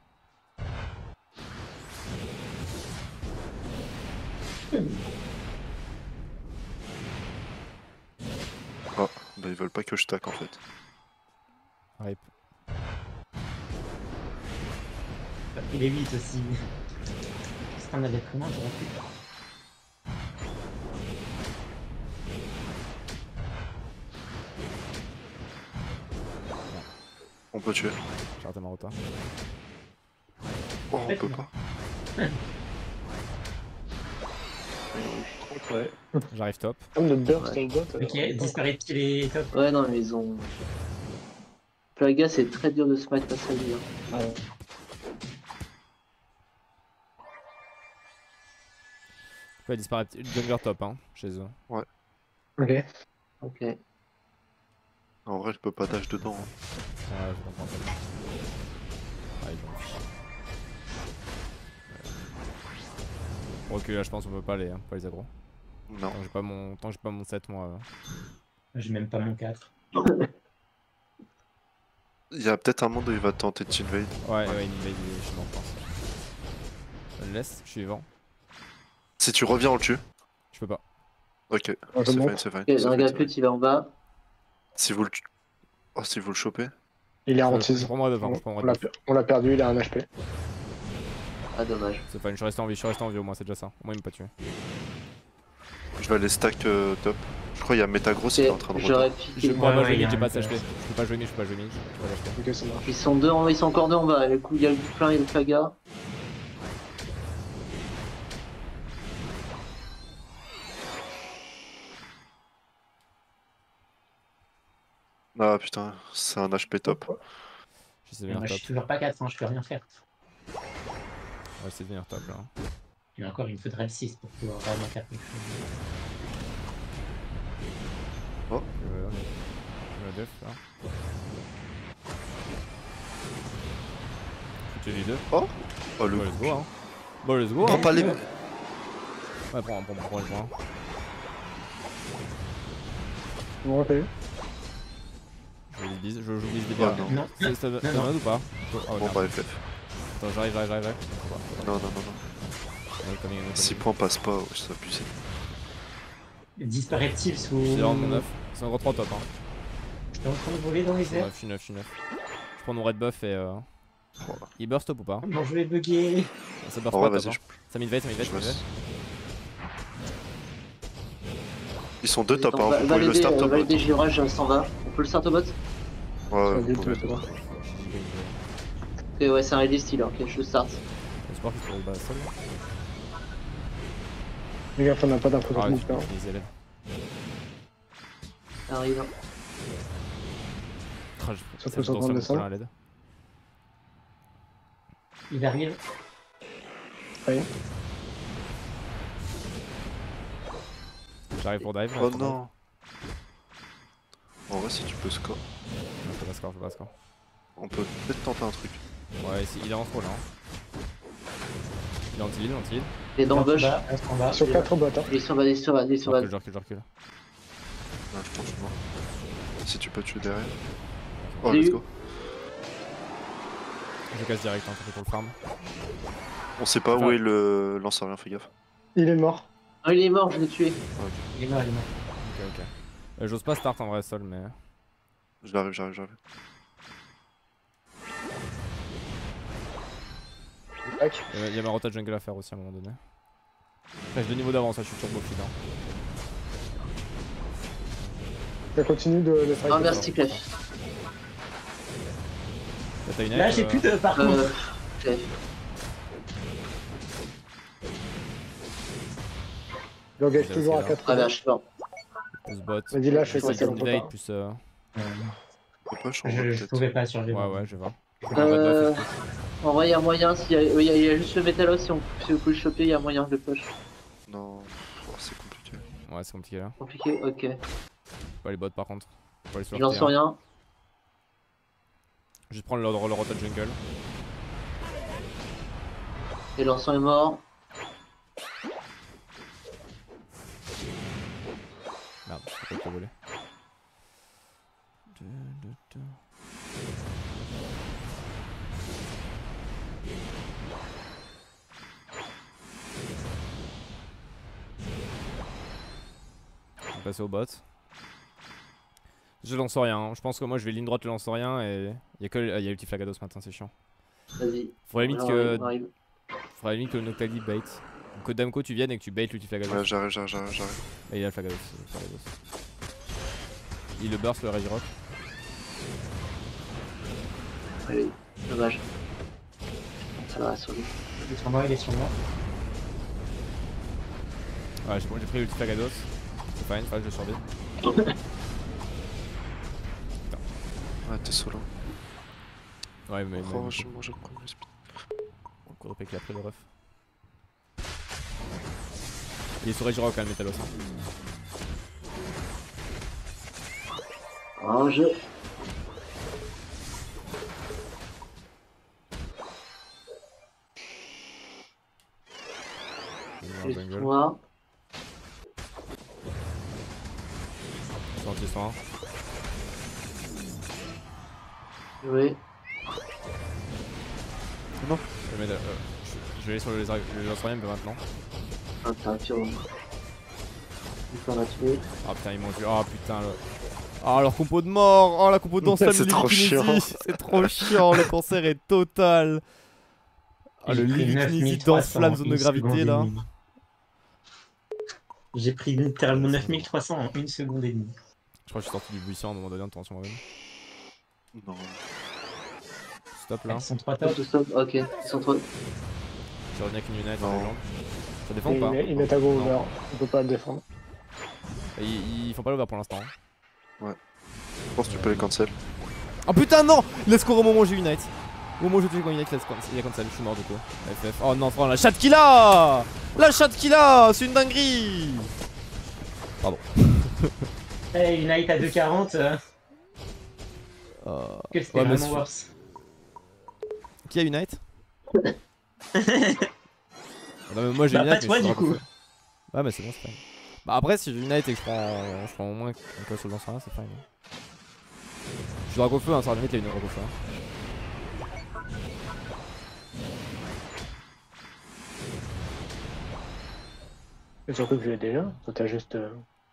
Ah, bah ils veulent pas que je tac en fait. Rip. Il est 8 aussi. C'est un avait comment j'aurais pu. On peut tuer. J'ai raté ma rota. Oh, on peut pas. Ouais. J'arrive top. Comme notre burst sur le bot. Ok, disparaît-il est top. Ouais, non, mais ils ont. Flaga, c'est très dur de se mettre face à lui. hein. ouais. Ouais, disparaître. Jungler top hein, chez eux. Ouais. Ok. Ok. En vrai, je peux pas dash dedans. hein. Ouais, je comprends pas. Ah, ils vont. Ouais. Ok, là je pense qu'on peut pas aller, hein, pas les aggro. Non. Tant que j'ai pas mon, tant j'ai pas mon 7 moi. euh. J'ai même pas mon 4. [LAUGHS] Il y a peut-être un monde où il va tenter de t'invade. Ouais, ouais, il m'invade, je je pense. Je le laisse, je suis vivant. Si tu reviens, on le tue. Je peux pas. Ok, Ah, c'est fine, c'est fine. Ok, c'est un gars pute, il va en bas. Si vous le... Oh, si vous le chopez. Il est Je- hantise. je prends moi devant, On, je prends moi on l'a perdu, il a un HP. Ah, dommage. C'est fine, je suis resté en vie, je suis resté en vie au moins, c'est déjà ça. Au moins il m'a pas tué. Je vais aller stack euh, top. Je crois qu'il y a Metagross qui est en train de J'aurais retarder. Je piqué. pourrais pas jouer j'ai pas de peu. HP. Je peux pas jouer mid, je peux pas jouer mid. Peux. Ils sont, deux en... ils sont encore deux en bas. Le coup, il y a le boufflin et le Flaga. Ah putain, c'est un HP top. De Moi, venir je suis toujours pas 4, je peux rien faire. Essayer de venir top là. Et encore, il me faudrait le 6 pour pouvoir vraiment faire quelque chose. Oh, Je def là. Les deux. oh Oh le Bon, let's go hein. Bon, let's go Prends hein. pas les... Ouais, prends, prends, prends, prends les points. Bon, ok. Je joue bise, je joue bise des non. Non, C'est ça non, ça non. donne ou pas Oh, Bon merde. bah FF. Attends, j'arrive, j'arrive, j'arrive. Non, non, non, non. On est coming, on est 6 coming. points passent pas, ouais, c'est abusé. Disparaît-il sous. Dans mon 9. C'est un gros 3 top hein. Je suis en train de voler dans les airs. 9, je suis 9, je suis 9. Je prends mon red buff et euh... Il burst top ou pas Bon, je vais bugger. Ça burst En pas top hein. Ça m'invade, ça m'invade, je ça. Il Ils sont deux top, Attends, hein, vous pouvez le valider, start top. valider Givrage s'en va. On peut le start au bot Ouais, vous Vite, pouvez. c'est ouais, un ready steal, ok, je le start. J'espère qu'il se trouve bas seul. Les gars, on n'a pas d'infos sur Ah, le mid, hein. les élèves. Ça arrive. Me descendre. colle à l'aide. Il arrive. Oui. J'arrive pour dive. Oh non. En vrai, si tu peux score, pas score, je fais pas score. on peut peut-être tenter un truc. Ouais, ici, il est en trop là. hein. Il est anti-lead, il est anti-lead. Il est dans le bush. Sur 4 bots, hein. Il est sur bas, il est sur bas, il est Je sur bas. je recule, je recule. Ouais, je pense que je suis mort. Si tu peux tuer derrière. Oh, let's go. Je casse direct, hein, fait pour le farm. On sait pas où est le lanceur, rien, fais gaffe. Il est mort. Ah, il est mort, je l'ai tué. Il est mort, il est mort. Ok, ok. Euh, J'ose pas start en vrai seul, mais. J'arrive, j'arrive, j'arrive. Il y a- il y a ma rota jungle à faire aussi à un moment donné. J'ai deux niveaux d'avance, là, je suis turbo feed. Hein. Ça continue de, Clef. T'as ta Unite, Là, j'ai euh, plus de. Par contre. Euh, Clef. Il engage Vous avez toujours à fait, 4 Ah, bah, je sais pas. Plus bot. Vas-y, là, je fais ça, c'est Unite, bon, plus. Euh... Euh, pas je, changer je pouvais pas sur les Ouais, ouais, je vais voir. Euh, en vrai, il y a moyen. s'il y a- Il y, a- il y a juste le Metalos, si, on, si vous pouvez le choper, il y a moyen de le push. Non, oh, c'est compliqué. Ouais, c'est compliqué là. Compliqué, ok. Pas les bots par contre. Aller sur Je T1. rien. Juste prendre le, le rota jungle. Et l'encens est mort. Merde, je peux pas voler. Passer au bot. Je lance rien, hein. je pense que moi je vais ligne droite le lance rien et il y a que il y a flagado ce matin, c'est chiant. Vas-y. Faudrait limite que faudrait limite que le Noctali bait. Que Damko tu viennes et que tu bait l'ulti flagado. Ouais, j'arrive, j'arrive, j'arrive, j'arrive. Et il a le flagados, le flagados. Il le burst le Regirock. Allez, dommage. Ça va, lui. Il est sur moi, il est sur moi. Ouais, j'ai j'ai pris l'ulti flagados. C'est fine, fine, je survie. Ouais, t'es solo. Ouais, mais. Oh, mais- je mange le speed. On court qui a pris le ref. Il est sur Regirock quand même, Metalos. hein. En jeu. Il est dans la Juste jungle. moi. Oui. Non. Je vais, mettre, euh, je, je vais aller sur le lézard, le maintenant. Ah, t'as un tir. Ah putain, ils m'ont tué. Oh putain, le. Oh leur compo de mort Oh la compo de danse [LAUGHS] C'est trop chiant. [LAUGHS] C'est trop chiant, le cancer est total Ah le 9300 danse flamme zone de gravité là. J'ai pris littéralement 9300 en une seconde et demie. Je crois que je suis sorti du buisson à un moment donné, attention moi-même. Non. Stop là. Ils sont trois top. stop, ok. Ils sont trop. J'ai revenu avec une unite dans Non. les jambes. Ça défend ou Il, pas met- il met à go over. On peut pas le défendre. Ils, ils font pas l'over pour l'instant. hein. Je pense que tu peux les cancel. Oh putain non Let's go au moment où j'ai Unite Au moment où j'ai tué quand Unite, let's go. Il y a cancel, je suis mort du coup. FF. Oh non, la chatte qu'il a La chatte qu'il a C'est une dinguerie Pardon. [LAUGHS] Hey, Unite à 2,40. euh, Euh, Que c'était ouais, vraiment sur- worse. Qui a Unite Ah [LAUGHS] Non mais moi j'ai Bah, Unite pas mais toi, du coup. Ouais mais c'est bon c'est fine. Bah après si j'ai Unite et que je prends, je prends au moins un coup sur le lanceur c'est fine. Je suis dragon feu hein, ça va limite il y a une dragon feu. hein. Surtout que je l'ai déjà. Toi, t'as juste. euh,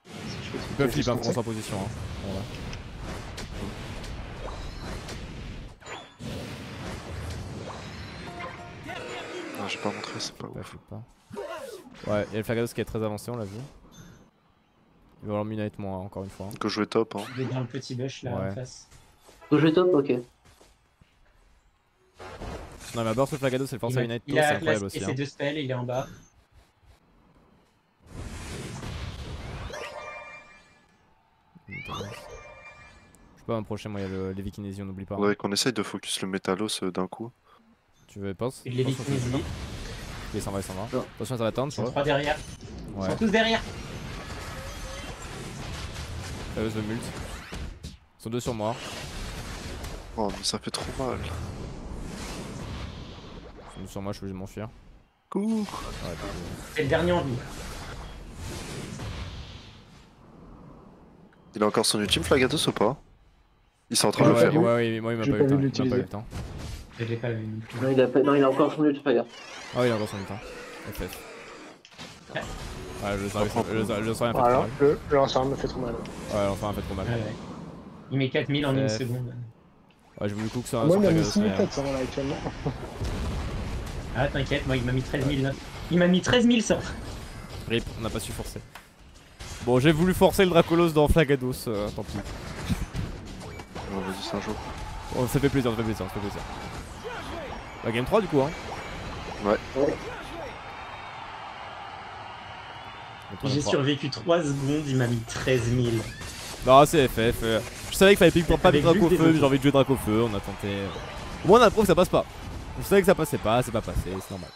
Ils peuvent flip hein, pour sa position. Hein. Voilà. Ah, j'ai pas montré, c'est pas Ouais, ouf. pas. Ouais, il y a le Flagados qui est très avancé, on l'a vu. Il va avoir avec moi encore une fois. Que jouer top. Hein. Il est dans le petit bush là Ouais. en face. Faut jouer top, ok. Non, ma burst Flagado, c'est le force Il a, Unite, il c'est a incroyable aussi. et hein. ses deux spells, il est en bas. Je peux pas m'approcher, moi, il y a le Kinési, on n'oublie pas. Ouais, qu'on essaye de focus le Métalos euh, d'un coup. Tu veux, pense le ça. Ok, il s'en va, il s'en va. Attention, ça va tendre, Ils sont trois derrière. Ils Ouais. sont tous derrière. Fameuse de mult. Ils sont deux sur moi. Oh, mais ça fait trop mal. Ils sont deux sur moi, je suis obligé de m'enfuir. Cours Ouais, C'est le dernier en vie. Il a encore son ultime Flagados ou pas? Il s'est en train de le ouais, faire. ouais, ouais, moi il m'a pas pas eu le temps. Il pas eu le temps. Je l'ai pas vu non il a, non, il a encore son ult, pas gaffe. Ah oui, il a encore son temps. FF. Ouais, je sens, je, je, je sens rien fait trop mal. le, le lanceur me fait trop mal. Ouais, enfin, un fait trop mal. Ouais, ouais. Il met 4000 en une seconde. Ouais, j'ai voulu coup que ça Moi, il m'a mis Flagados, 6700 mais, là actuellement. Ah t'inquiète, moi il m'a mis 13 000 là. Il m'a mis 13 100. euh, Rip, on n'a pas su forcer. Bon, j'ai voulu forcer le Dracolos dans Flagados, euh, tant pis. Ouais, Vas-y, c'est un jour. Oh, ça fait plaisir, ça fait plaisir, ça fait plaisir. Bah, game 3 du coup, hein. Ouais. Game 3, J'ai game 3. survécu 3 secondes, il m'a mis 13 000. Non, c'est FF. euh, Je savais qu'il fallait pique pour pas pique Draco feu, j'ai envie de jouer Draco feu, on a tenté. euh. Au moins, on a la preuve que ça passe pas. Je savais que ça passait pas, c'est pas passé, c'est normal.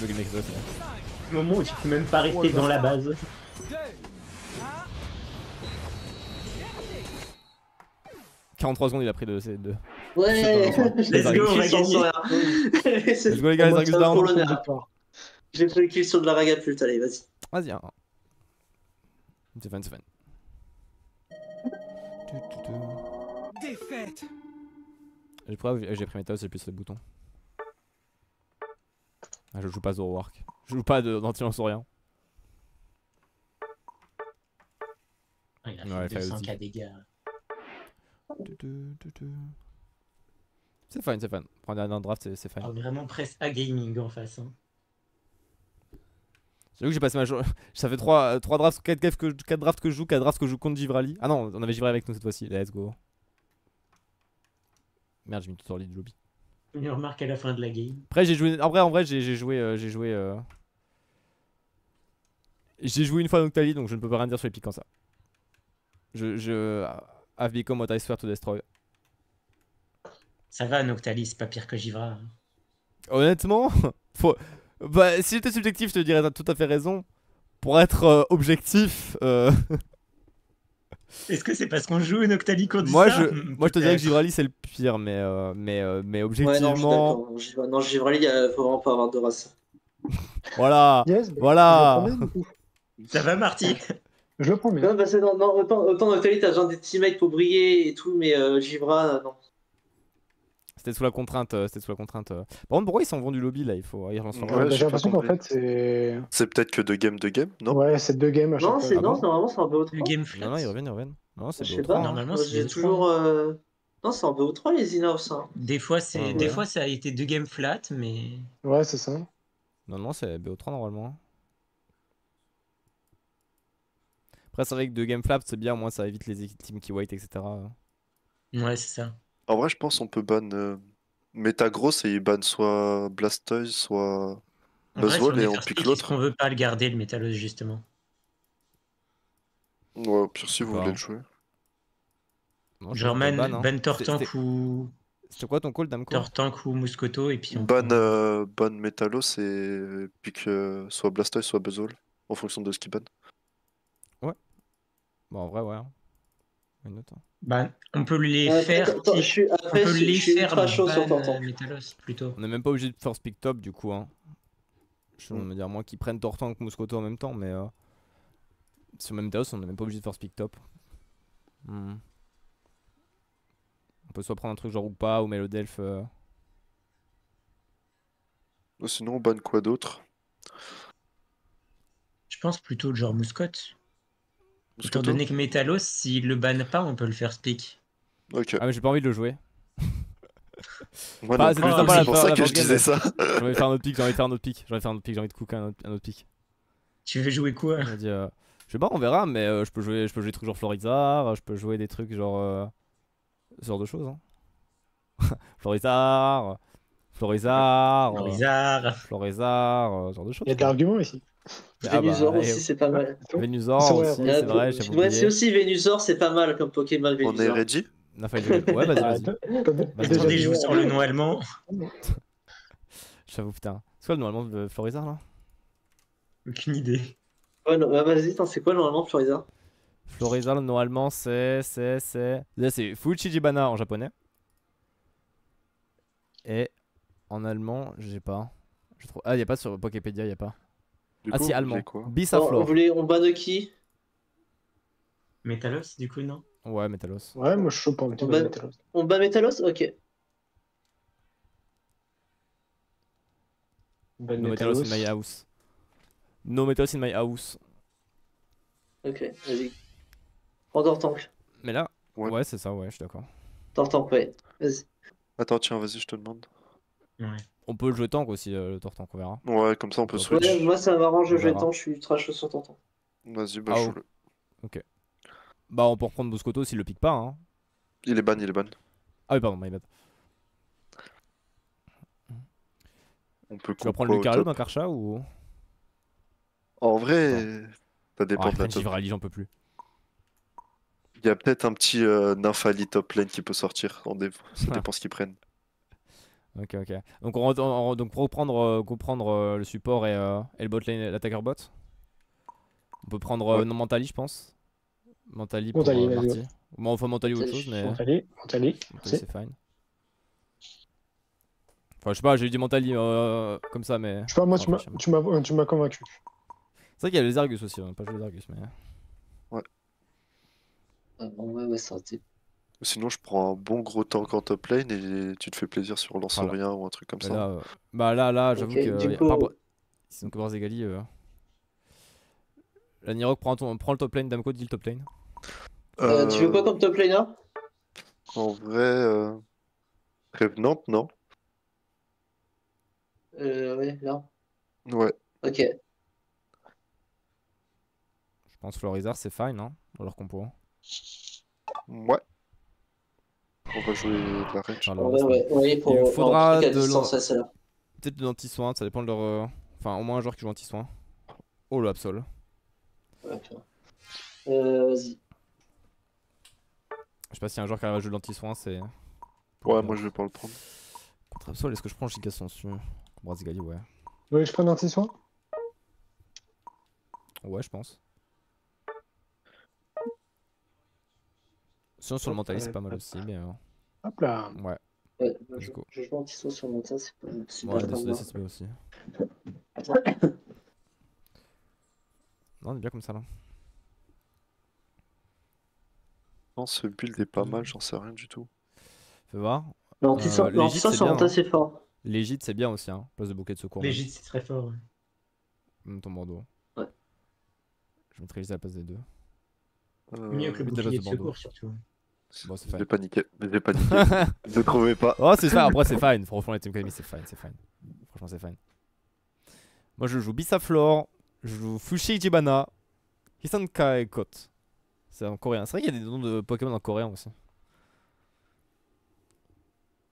Bug le mec, c'est. Le moment où tu peux même pas rester dans la base. 43 secondes, il a pris de ces deux. Ouais, [LAUGHS] Let's go, on va gagner. Let's go, les gars, les Argus down. J'ai pris le kill sur de la ragapulte, allez, vas-y. Vas-y, hein. C'est fun, c'est fun. Défaite. J'ai pris, pris Metal, c'est plus le bouton. Ah, je joue pas Zoroark. Je joue pas de- d'anti-lance rien. Ah, il a Ouais, fait fallait 200k aussi. dégâts. C'est fun, c'est fun. Prendre un draft, c'est fun. Ah, vraiment presque à gaming en face. Hein. J'avoue que j'ai passé ma journée. [LAUGHS] Ça fait 3, drafts, 4, drafts que, 4 drafts que je joue, 4 drafts que je joue contre Givrali. Ah non, on avait Givrali avec nous cette fois-ci. Let's go. Merde, j'ai mis tout hors lead du lobby. Une remarque à la fin de la game. Après, j'ai joué. En vrai, en vrai, j'ai j'ai joué. euh, j'ai joué. euh, J'ai joué une fois Noctali, donc je ne peux pas rien dire sur les pics comme ça. Je. je... I've become what I swear to destroy. Ça va, Noctali, c'est pas pire que Givra. hein. Honnêtement, [LAUGHS] faut. Bah, si j'étais subjectif, je te dirais t'as tout à fait raison. Pour être euh, objectif, euh, [LAUGHS] Est-ce que c'est parce qu'on joue Noctali qu'on dit moi, ça je, Hmm, moi je te dirais que. Givrali c'est le pire, mais, euh, mais, euh, mais objectivement, Non, Givrali, il faut vraiment pas avoir de race. [LAUGHS] voilà, Yes, voilà. Ça va, Marty? Je le prends bien. Non, bah, c'est- non, non, autant, autant t'as besoin des teammates pour briller et tout, mais euh, Givra, euh, non. C'était sous la contrainte, euh, c'était sous la contrainte. euh. Par contre, pourquoi ils s'en vont du lobby là? Il faut, jeu. J'ai l'impression qu'en fait c'est. C'est peut-être que de game de game, non? Ouais, c'est deux games à chaque Non, fois. c'est Ah non, normalement c'est un BO3. Le game flat. Non, non, ils reviennent, ils reviennent. Non, c'est Je BO3. sais pas. Normalement, c'est j'ai BO3. toujours. euh, Non, c'est en BO3 les Inoffs. Hein. Des fois, c'est, Ouais, des fois, ça a été deux games flat, mais Ouais, c'est ça. Non, non, c'est BO3 normalement. Après, c'est vrai que deux game flaps, c'est bien, au moins ça évite les équipes team qui white, etc. ouais, c'est ça. En vrai, je pense on peut ban euh, Metagross et il ban soit Blastoise, soit on Buzzwole et on pique l'autre. Qu'on veut pas le garder, le Métalos, justement Ouais, au pire, si vous voulez le jouer. Genre, ban, ban, hein. ban Tortank ou... C'était quoi ton call, Damco? Tortank ou Muscoto, et puis on... Ban, euh, ban Metalos et pique euh, soit Blastoise, soit Buzzwole, en fonction de ce qu'il ban. Bon, en vrai, ouais. Hein. Bah, on peut les Ouais, faire... attends, je suis- on peut je- les je suis faire ultra chaud sur euh, plutôt. On n'est même pas obligé de first pick top du coup. Hein. Je Mm. veux me dire, moi qui prennent Tortank, Muscoto en même temps, mais. Euh... Sur même Taos, on n'est même pas obligé de first pick top. Hmm. On peut soit prendre un truc genre Oupa ou Melodelph. euh. Ou Sinon, on ban quoi d'autre? Je pense plutôt le genre Mouscotte. Étant donné que Métalos, s'il le banne pas, on peut le faire speak. Ok. Ah, mais j'ai pas envie de le jouer. Moi non c'était plus, sympa c'est la pour ça la que je game, disais ça. J'ai envie de faire un autre pic, j'ai envie de faire un autre pic. J'ai envie de faire un autre pic, j'ai envie de cooker un autre, un autre pic. Tu veux jouer quoi? On a dit, euh, je sais pas, on verra, mais euh, je peux jouer, je peux jouer des trucs genre Florizard, je peux jouer des trucs genre euh, ce genre de choses. Hein. [LAUGHS] Florizard, Florizard, euh, Florizard. Florizard, euh, ce genre de choses. Il y a de l'argument ici. Ah bah, Vénusor et- aussi, c'est pas mal. Venusaur C'est vrai, aussi, ouais. c'est vrai, j'avais Ouais, c'est aussi Vénusor, c'est pas mal comme Pokémon On est Vénusor. ready? Ouais, vas-y, vas-y. Attendez, je vous sors le nom allemand. [LAUGHS] J'avoue, putain. C'est quoi le nom allemand de Florizard là? Aucune idée. Ouais, non, bah vas-y, attends, c'est quoi normalement Florizard Florizard, le nom allemand, c'est. C'est. C'est. Là, c'est Fuchijibana en japonais. Et en allemand, j'ai pas. Je trouve... Ah, y a pas sur Wikipédia, y a pas. Du ah, coup, si, allemand. Bissaflor. voulez, on bat de qui? Metalos, du coup, non? Ouais, Metalos. Ouais, moi je suis petit on bat... de Métalos. on bat Metalos Ok. Ben No Metalos Métalos. in my house. No Metalos in my house. Ok, vas-y. Prends Tortank. Mais là, Ouais. ouais, c'est ça, ouais, je suis d'accord. Tortank, ouais. Vas-y. Attends, tiens, vas-y, je te demande. Ouais. On peut le jouer tank aussi, euh, le Tortank, on verra. Ouais, comme ça on peut switch. Ouais, moi ça m'arrange de jouer tant, je suis ultra chaud sur Tortank. Vas-y, bah Ah, je oh. joue le. Ok. Bah, on peut reprendre Boscoto s'il le pique pas, hein. Il est ban, il est ban. Ah oui, pardon, my bad. On peut Tu vas prendre au Lucario dans Karcha ou? En vrai, ça dépend Ah, de la French top. Rally, j'en peux plus. Il y a peut-être un petit euh, Nymphali top lane qui peut sortir. En dé... Ça Ah. [LAUGHS] dépend ce qu'ils prennent. Ok, ok. Donc, on, re- on- donc pour reprendre, euh, euh, le support et, euh, et le bot lane, l'attaqueur bot, on peut prendre euh, Ouais. non Mentali, je pense. Mentali pour Mentali, Marty. Bon, enfin, Mentali ou autre Mentali, chose, mais. Mentali, Mentali. Mentali, c'est- fine. Enfin, je sais pas, j'ai dit Mentali euh, comme ça, mais. Je sais pas, moi Enfin, tu m'as- franchement. tu m'as tu m'as convaincu. C'est vrai qu'il y a les Argus aussi, on a pas joué les Argus, mais. Ah, bon, ouais, ouais, été. Sinon, je prends un bon gros tank en top lane et tu te fais plaisir sur Voilà. Lancerien ou un truc comme Mais ça. là, euh, bah là, là, j'avoue que. coup- par Sinon, que Brazzegali. Euh... La Nirok prend, ton- prend le top lane, Damco dit le top lane. Euh, tu veux quoi Euh, comme top laner En vrai, euh... Revenant, non? Euh, ouais, là. Ouais. Ok. Je pense Florizard, c'est fine, hein, dans leur compo. hein. Ouais. On va jouer de la range. Ouais, ouais, ouais, pour Il faudra de. Peut-être de l'anti-soin, ça dépend de leur. euh, Enfin, au moins un joueur qui joue anti-soin. Oh le Absol. Ouais, putain. Euh, vas-y. Je sais pas si un joueur qui arrive à jouer de l'anti-soin, c'est. Ouais, moi je vais pas le prendre. Contre Absol, est-ce que je prends Giga Sensu Contre Brazzegali, ouais. Que je prenne un petit soin Ouais, je pense. Sinon, sur le mentaliste, c'est pas mal aussi, mais. euh, Hop là. Ouais. Ouais, je, je joue anti-saut sur mon tas, c'est pas, c'est Ouais, des grave. SSB aussi. [COUGHS] Non, on est bien comme ça là. Non, ce build est pas mal, j'en sais rien du tout. Fais voir. L'anti-saut Euh, l'Égypte, sur c'est mon bien, tas, c'est fort. hein. L'Égide, c'est bien aussi, hein. Place de bouquet de secours. L'Égide, c'est très fort. ouais. Même ton Bordeaux. Ouais. Je mettrai juste à la place des deux. Euh, Mieux que le bouclier de secours, surtout. Bon, c'est J'ai paniqué, j'ai paniqué. je ne [LAUGHS] trouvais pas. Oh, c'est ça, après, c'est [LAUGHS] fine. Franchement, les Team Academy, c'est fine, c'est fine. Franchement, c'est fine. Moi, je joue Bissaflor, je joue Fushi Jibana, Hisanka et Kot. C'est en coréen. C'est vrai qu'il y a des noms de Pokémon en coréen aussi.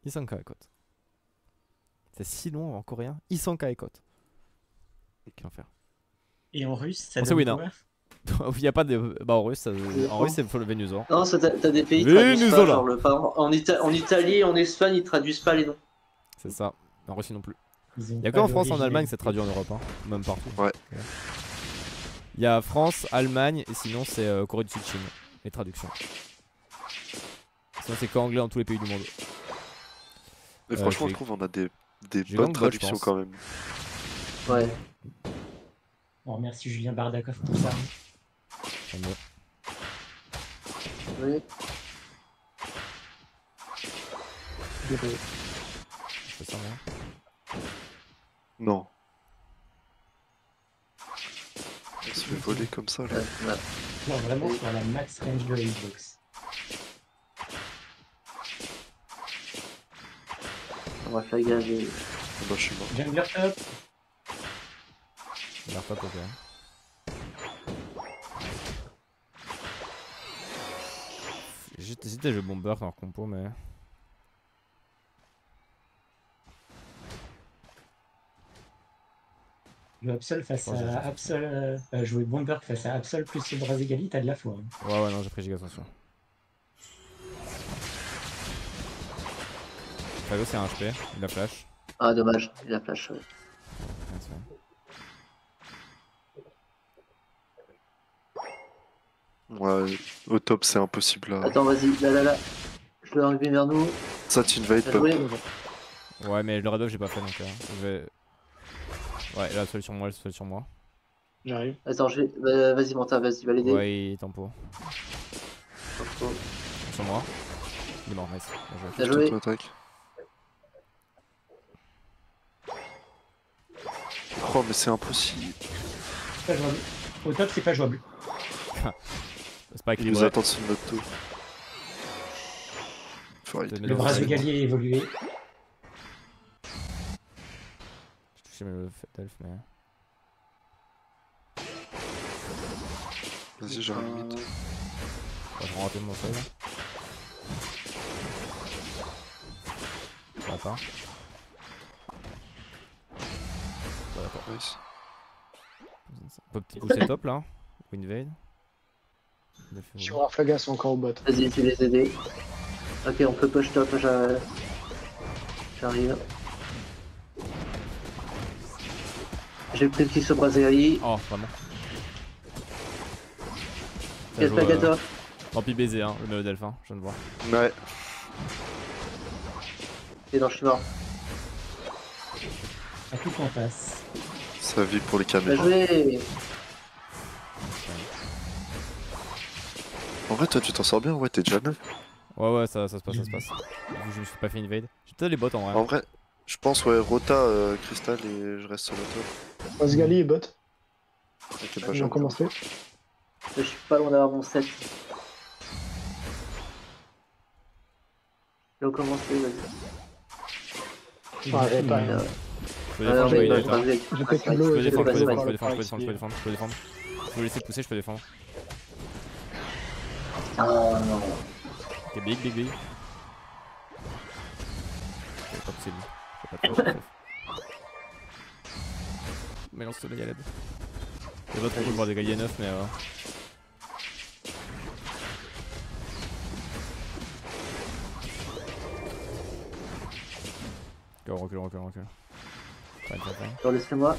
Hisanka et Kot. C'est si long en coréen. Hisanka et Kot. Quel enfer. Et en russe, ça On sait donne quoi? [LAUGHS] Il n'y a pas de. Bah, en russe, ça- en russe, c'est le Venusaur. Non, ça, t'as des pays qui traduisent pas, Venezuela. genre le, en, Ita- en Italie, en Espagne, ils traduisent pas les noms. C'est ça. En Russie non plus. Il y a qu'en France, en. Allemagne, c'est traduit en Europe, hein. même partout. Ouais. Il y a France, Allemagne, et sinon c'est euh, Corée du Sud, Chine, les traductions. Sinon c'est qu'anglais dans tous les pays du monde. Mais Euh, franchement, je trouve on a des, des bonnes traductions quand même. Ouais. On remercie Julien Bardakov pour ça. Mieux. Oui. Je fais ça, moi. Non. On se fait voler comme ça là. Ouais, ouais. Non, vraiment sur la max range de la hitbox. va faire et- Bah, je suis mort. Top. Ok. J'ai hésité à jouer bomber dans leur compo, mais. Jouer Absol face à. Absol. euh, euh, jouer Bomber face à Absol plus Brazegali, t'as de la foi. hein. Ouais, ouais, non, j'ai pris giga attention. Fago, c'est un HP, il a flash. Ah, dommage, il a flash. ouais. Ouais, au top, c'est impossible là. Attends, vas-y, là, là, là. Je le reviens vers nous. Ça t'invite Bien pas. joué. Ouais, mais le off, j'ai pas fait donc. euh, je vais. Ouais, là, seul sur moi, seul sur moi. J'arrive. Attends, je vais... bah, vas-y, Manta, vas-y, va l'aider. Ouais, il est tempo. Sur moi. Il est mort, nice. Bien joué. Attaque. Oh, mais c'est impossible. Pas jouable. Au top, c'est pas jouable. [LAUGHS] C'est pas nous équilibré. attend sur notre tour. Faut arrêter. Le Brazegali a évolué. J'ai touché le fait d'elf, mais. Vas-y, j'ai un limite. Ouais, je vais rater mon feuille là. Ça va pas. Ouais, d'accord. Nice. On peut petit pousser top là. Ou Sur Arflaga, c'est encore au bot. Vas-y, de les aider. Ok, on peut push top, j'a- j'arrive. J'ai pris le kill sur Brazegali. Oh, vraiment. Quel Bien joué, euh, toi Tant pis baiser, hein, le Delph, hein, je viens de voir. Ouais. Et non, je suis mort. À tout qu'on fasse. Ça vit pour les Bien caméras. joué En vrai, toi, tu t'en sors bien. Ouais, t'es déjà neuf. Ouais, ouais, ça, ça se passe, ça se passe. Vu que je me suis pas fait invade. J'ai peut-être les bots en vrai. En vrai, je pense, ouais, Rota, euh, Crystal et je reste sur le top. Osgali et bot. Ok, bah, Ils j'ai ont commencé. Je suis pas loin d'avoir mon set. Ils ont commencé, vas-y. Ah, j'ai pas. Euh, Je peux Ah, défendre, je peux défendre, je peux défendre, je peux défendre, je peux défendre. Je peux laisser pousser, je peux défendre. Ah non. Ok, big, big, big. Pas pousser lui. Pas pousser. Mais lance soleil à l'aide. Il y a d'autres pour voir des gaillets neufs, mais. Euh... Ok, recule, recule, recule. Fine, fine, fine. Alors laissez-moi.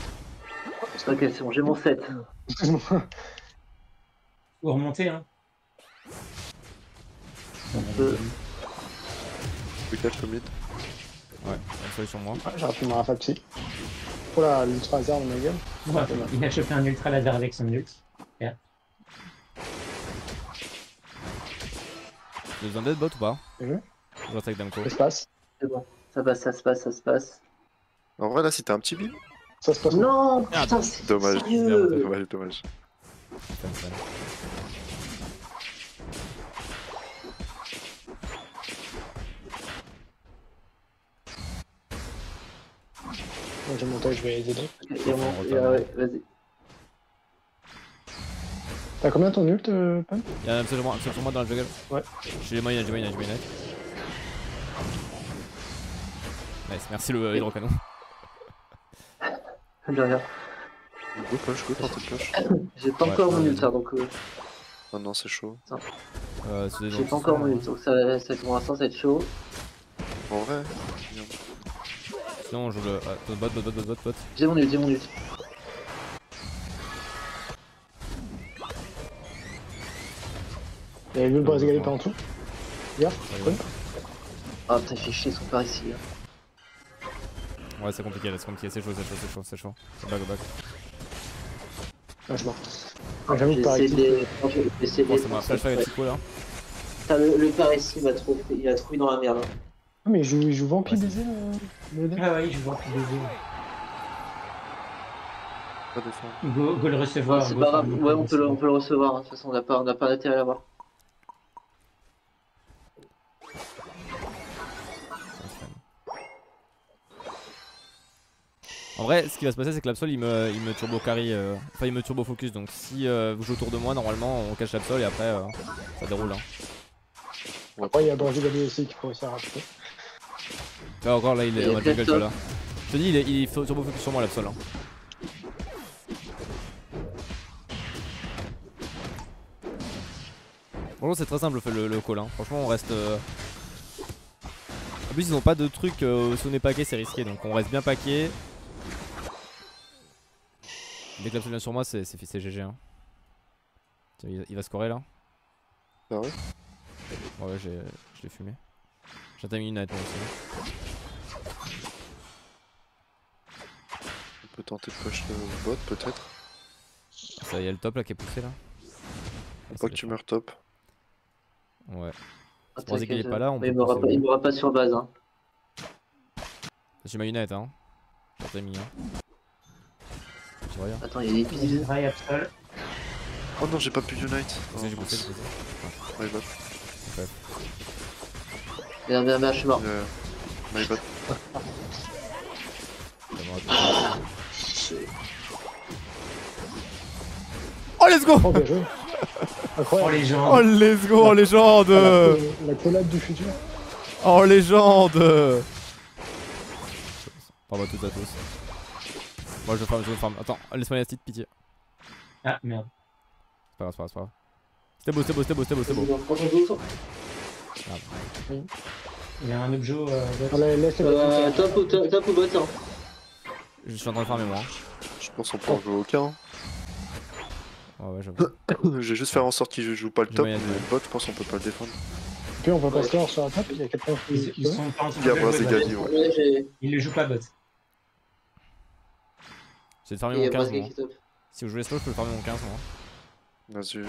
Ok, c'est bon, j'ai mon set. Ou [LAUGHS] remonter, hein. On peut... Wicked commit. Ouais, soleil sur moi. J'ai raté ma rafale psy. Oh là, l'ultra hasard de ma gueule. Ouais, il a chopé un ultra laser avec son ult. Yeah. Avez besoin d'aide bot ou pas. Je reste avec Damco. Ça se passe. C'est bon. Ça passe, ça se passe, ça se passe. En vrai, là, si t'as un petit bim. Ça se passe. Non, Ah, putain, c'est Dommage. sérieux. Dommage, dommage. Je vais les aider. Euh, ouais, vas-y. T'as combien ton ult, euh, Pam Y'a un seul sur moi, dans le jungle. Ouais. J'ai les moyens, j'ai les moyens, j'ai les moyens. Nice, merci le euh, hydrocanon. [LAUGHS] De rien. Go push, go tenter de push. [COUGHS] J'ai pas encore mon ult, hein, donc euh, Ah non, c'est chaud. Euh, j'ai pas encore mon ult, donc ça, ça pour l'instant ça va être chaud. En vrai, Sinon on joue le. Ah, bot, bot, bot, bot, bot, bot. J'ai mon ult, j'ai mon ult. Il vu le Brazegali par en dessous. Hier, Ah putain, il fait chier son par ici. hein. Ouais, c'est compliqué, là, c'est compliqué, c'est chaud, c'est chaud, c'est chaud, c'est chaud. Go back, go back. Ah, je mort. Ah, J'avoue que par J'ai ici. essayé de Bon, ma prendre, flash avec ouais. Tico là. Putain, le, le par ici va trop, il va trop dans la merde. hein. Ah, mais il joue, il joue Vampi Ouais, baiser euh, Ah ouais, je vois plus baiser. Go, go le recevoir. C'est go pas grave, ouais, on peut le, on peut le recevoir. hein. De toute façon, on n'a pas, on n'a pas d'intérêt à l'avoir. Après, ce qui va se passer, c'est que l'Absol il me, il me turbo carry, euh, enfin il me turbo focus. Donc si euh, vous jouez autour de moi, normalement on cache l'Absol et après euh, ça déroule. Hein. Après, il y a Borgilali aussi qui peut aussi rattraper. Là encore, là il est a là. Je te dis, il, est, il turbo focus sur moi l'Absol. Hein. Franchement, c'est très simple le, le call. Hein. Franchement, on reste. euh, En plus, ils ont pas de truc. Euh, si on est paquet, c'est risqué. Donc, on reste bien paquet. Dès que l'absol vient sur moi, c'est GG. Hein. Tiens, il, il va scorer là. Ah ouais? Ouais, j'ai- je l'ai fumé. J'ai timé une night moi aussi. On peut tenter de push le bot peut-être. Ça y a le top là qui est poussé là. Faut pas que tu meurs top. Ouais. Ah, Pour qu'il est pas là, on il peut m'aura pas, il m'aura pas sur base. Hein. J'ai ma lunette hein. J'ai timé hein. J'ai rien. Attends, il y a des piles. Oh non, j'ai pas pu unite. Oh, j'ai poussé, j'ai poussé. My bad. Merde, merde, merde, je suis mort. Euh, my bad. Oh let's go Oh, bien joué. [LAUGHS] Incroyable. Oh, légende. Oh let's go, oh, légende La, la collab du futur. Oh légende toutes et à tous. Moi je farm, je farm. Attends, laisse-moi la petite pitié. Ah merde. C'est pas grave, c'est pas grave, c'est pas grave. C'était beau, c'était beau, c'était beau, c'était beau, c'était beau. Ah, Il y a un objo. Euh, Euh, top, ou- top, top ou bot hein. Je suis en train de farmer moi. hein. Je pense qu'on peut en jouer aucun. hein. Ouais, ouais, j'avoue. [COUGHS] Je vais juste faire en sorte qu'il joue pas le top, mais le bot, je pense qu'on peut pas le défendre. Puis on peut pas se faire sur la table, il y a quelqu'un qui. Ils, ils sont pas en train de ouais. Ouais. Il le joue pas bot. J'ai de farmer mon a 15 Bras moi. qui top. Si vous jouez slow, je peux farmer mon 15 moi. Vas-y, go.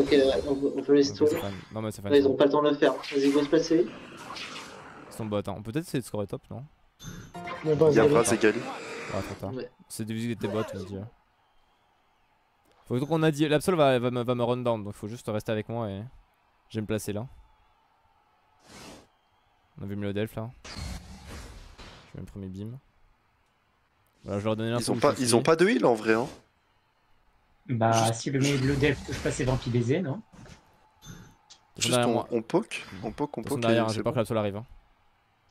Ok, on, peut- on c'est. Non mais c'est fine. Ouais, ils c'est ont bon. pas le temps de le faire. Vas-y, go se passer. Ils sont bot hein. On peut peut-être essayer de scorer top non Il y a y a Gali. Ah trop tard. Ouais. C'est des visites des bots on dit. Faut donc on a dit l'absol va, va, me, va me run down donc faut juste rester avec moi et je vais me placer là. On a vu le delf là. Je mets le premier beam. Voilà je leur ai donné Ils ont pas, ils ont pas de heal en vrai. Hein. Bah, si le, le dev touche pas, c'est vampire baisé, non Juste derrière on, moi. on poke, on poke, on poke. derrière, hein, j'ai peur que l'absol arrive. Hein.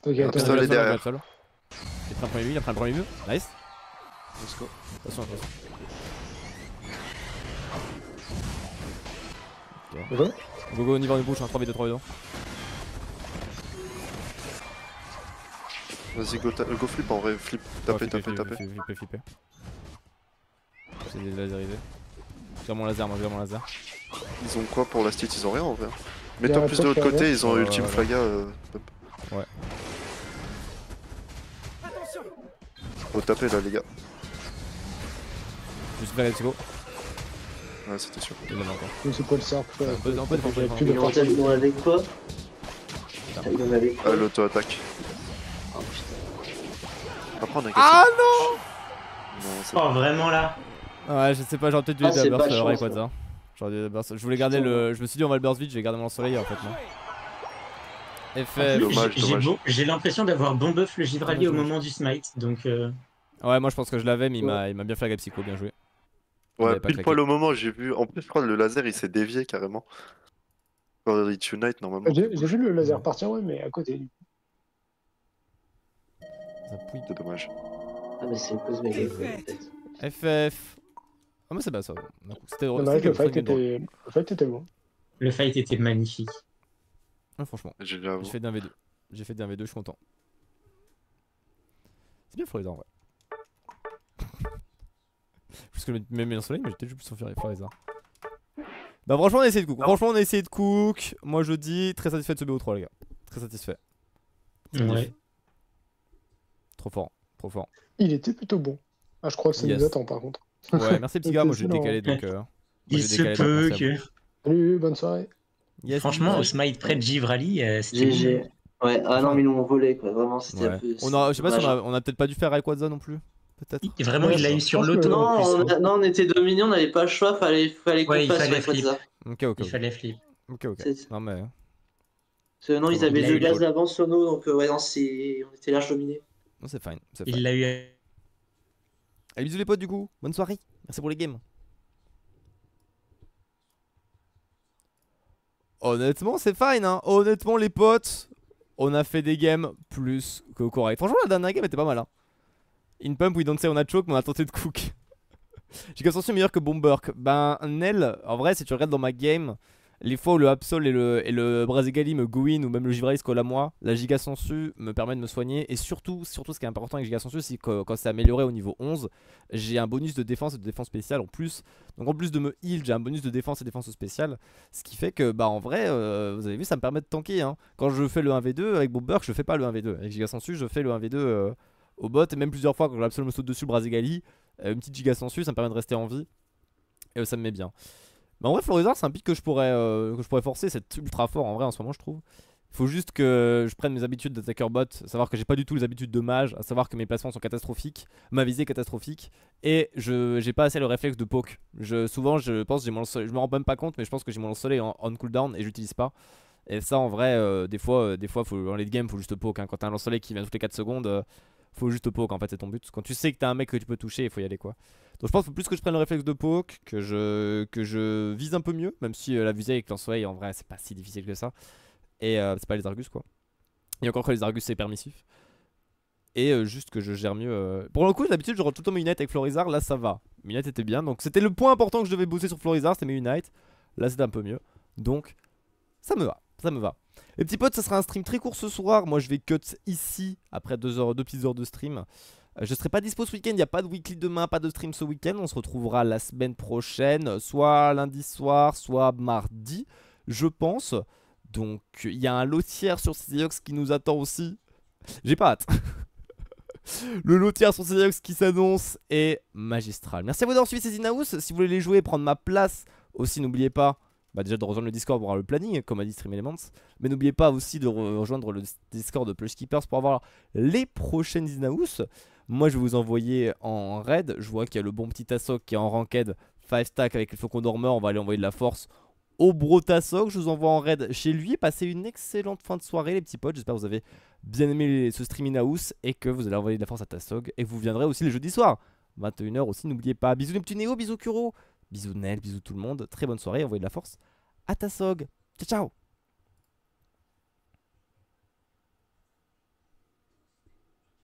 Ok, Ah, attends. est derrière. Il a pris un premier vue, il a pris un premier vue. Nice. Let's go. Attention, attention. Ok. Ouais. Go go, on y va, on y bouge, hein, 3v2, 3v2. Vas-y, go, go flip en vrai, flip, taper, Ouais, taper, flipper, taper. flipper. C'est des laserisés. J'ai mon laser, moi j'ai mon laser. Ils ont quoi pour la stit Ils ont rien en vrai. A Mets-toi plus de l'autre côté, ils ont Ouais, ultime flaga. euh. Ouais. Faut taper là, les gars. Juste flag, let's go. Ouais, c'était sûr. Il l'avait encore. Je sais pas le cercle. De en avec quoi en avait quoi? Ah, l'auto-attaque. Oh, putain. Après, on a Ah non Non, c'est Oh, vraiment là? Ouais, je sais pas, j'aurais peut-être dû Ah, aider à c'est burst dû burst. Je voulais garder le. Je me suis dit, on va le burst vite, je vais garder mon soleil en fait. Non. FF. Dommage, J'ai- l'impression d'avoir bon buff le givralier au moment du smite, donc euh, Ouais, moi je pense que je l'avais, mais il m'a il m'a bien flag à psycho, bien joué. Ouais, pile poil au moment, j'ai vu. En plus, je crois que le laser il s'est dévié carrément. Quand il unite, normalement. J'ai vu le laser partir, ouais, mais à côté. Ça pouille. C'est dommage. Ah, mais c'est cause. FF. Ah, moi c'est pas ça. C'était drôle. Le fight était le fight était bon. le fight était magnifique. Ouais, franchement. J'ai fait d'un V2. J'ai fait d'un V2, je suis content. C'est bien Florida en vrai. [LAUGHS] Parce que le même en soleil, mais j'étais juste plus sur Florida. Bah franchement on a essayé de cook. Franchement on a essayé de cook. Moi je dis très satisfait de ce BO3 les gars. Très satisfait. Ouais. Trop fort. Trop fort. Il était plutôt bon. Ah, je crois que ça Yes. nous attend par contre. Ouais merci petit gars, moi j'ai décalé donc... Euh, Il se peut que. Salut, bonne soirée. Yes, Franchement, au smite près de Givrali, euh, c'était. GG. Ouais, ah non, mais ils nous ont volé quoi. Vraiment, c'était un Ouais. peu. On a, je sais pas si on a, on a peut-être pas dû faire Rayquaza non plus. Peut-être. Vraiment, il l'a eu sur l'auto. Non, on, hein. non, on était dominés, on n'avait pas le choix, fallait, fallait qu'on Ouais, fasse. Ok ok. Il fallait flip. Ok ok. Non mais... Parce que non, ils Il avaient deux eu gaz d'avance sur nous, donc euh, ouais, non, c'est... on était large dominés. Non c'est fine. Il l'a eu. Allez, bisous les potes du coup. Bonne soirée. Merci pour les games. Honnêtement, c'est fine. Hein. Honnêtement, les potes, on a fait des games plus que correct. Franchement, la dernière game était pas mal. Hein. In pump, we don't say on a choke, mais on a tenté de cook. [LAUGHS] J'ai est meilleur que Bomberk. Ben, Nel, en vrai, si tu regardes dans ma game, les fois où le Absol et le, et me go in ou même le Givrace colle à moi, la Giga Sensu me permet de me soigner. Et surtout, surtout ce qui est important avec Giga Sensu, c'est que quand c'est amélioré au niveau 11, j'ai un bonus de défense et de défense spéciale en plus. Donc en plus de me heal, j'ai un bonus de défense et défense spéciale. Ce qui fait que, bah en vrai, euh, vous avez vu, ça me permet de tanker. Hein. Quand je fais le 1v2 avec Bomberk, je fais pas le 1v2. Avec Giga Sensu, je fais le 1v2 euh, au bot. Et même plusieurs fois, quand l'Absol me saute dessus, le euh, une petite Giga Sensu, ça me permet de rester en vie. Et ça me met bien. Mais en vrai, Florizard, c'est un pic que je pourrais, euh, que je pourrais forcer. C'est ultra fort en vrai en ce moment, je trouve. Faut juste que je prenne mes habitudes d'attaqueur bot, savoir que j'ai pas du tout les habitudes de mage, à savoir que mes placements sont catastrophiques, ma visée est catastrophique, et je j'ai pas assez le réflexe de poke. Je, souvent, je pense, j'ai je me rends même pas compte, mais je pense que j'ai mon soleil en cooldown et j'utilise pas. Et ça, en vrai, euh, des fois, euh, des fois, faut, en late game, faut juste poke. Hein. Quand t'as un lance-soleil qui vient toutes les 4 secondes, faut juste poke. En fait, c'est ton but. Quand tu sais que t'as un mec que tu peux toucher, il faut y aller quoi. Donc je pense faut plus que je prenne le réflexe de poke, que je, que je vise un peu mieux, même si euh, la visée avec lance-soleil en vrai c'est pas si difficile que ça. Et euh, c'est pas les Argus quoi. Et encore que les Argus c'est permissif. Et euh, juste que je gère mieux. Pour le coup d'habitude je rentre tout le temps mes Unite avec Florizard, là ça va. Unite était bien, donc c'était le point important que je devais bosser sur Florizard, c'était mes Unite. Là c'était un peu mieux. Donc ça me va, ça me va. Les petits potes, ça sera un stream très court ce soir. Moi je vais cut ici après deux, heures, deux petites heures de stream. Euh, je serai pas dispo ce week-end, il n'y a pas de weekly demain, pas de stream ce week-end. On se retrouvera la semaine prochaine, soit lundi soir, soit mardi, je pense. Donc il y a un lotière sur CDOX qui nous attend aussi. J'ai pas hâte. [LAUGHS] Le lotière sur CDOX qui s'annonce est magistral. Merci à vous d'avoir suivi ces in-house. Si vous voulez les jouer, prendre ma place, aussi n'oubliez pas bah déjà de rejoindre le Discord pour avoir le planning, comme a dit Stream Elements. Mais n'oubliez pas aussi de rejoindre le Discord de Plush Keepers pour avoir les prochaines in-house. Moi, je vais vous envoyer en raid. Je vois qu'il y a le bon petit Tasok qui est en ranked 5 stack avec le Faucon Dormeur. On va aller envoyer de la force au bro Tasok. Je vous envoie en raid chez lui. Passez une excellente fin de soirée, les petits potes. J'espère que vous avez bien aimé ce stream in-house et que vous allez envoyer de la force à Tasok. Et que vous viendrez aussi le jeudi soir. 21h aussi, n'oubliez pas. Bisous les petits Néo, bisous Kuro, bisous Nel, bisous tout le monde. Très bonne soirée, envoyez de la force à Tasog. Ciao, ciao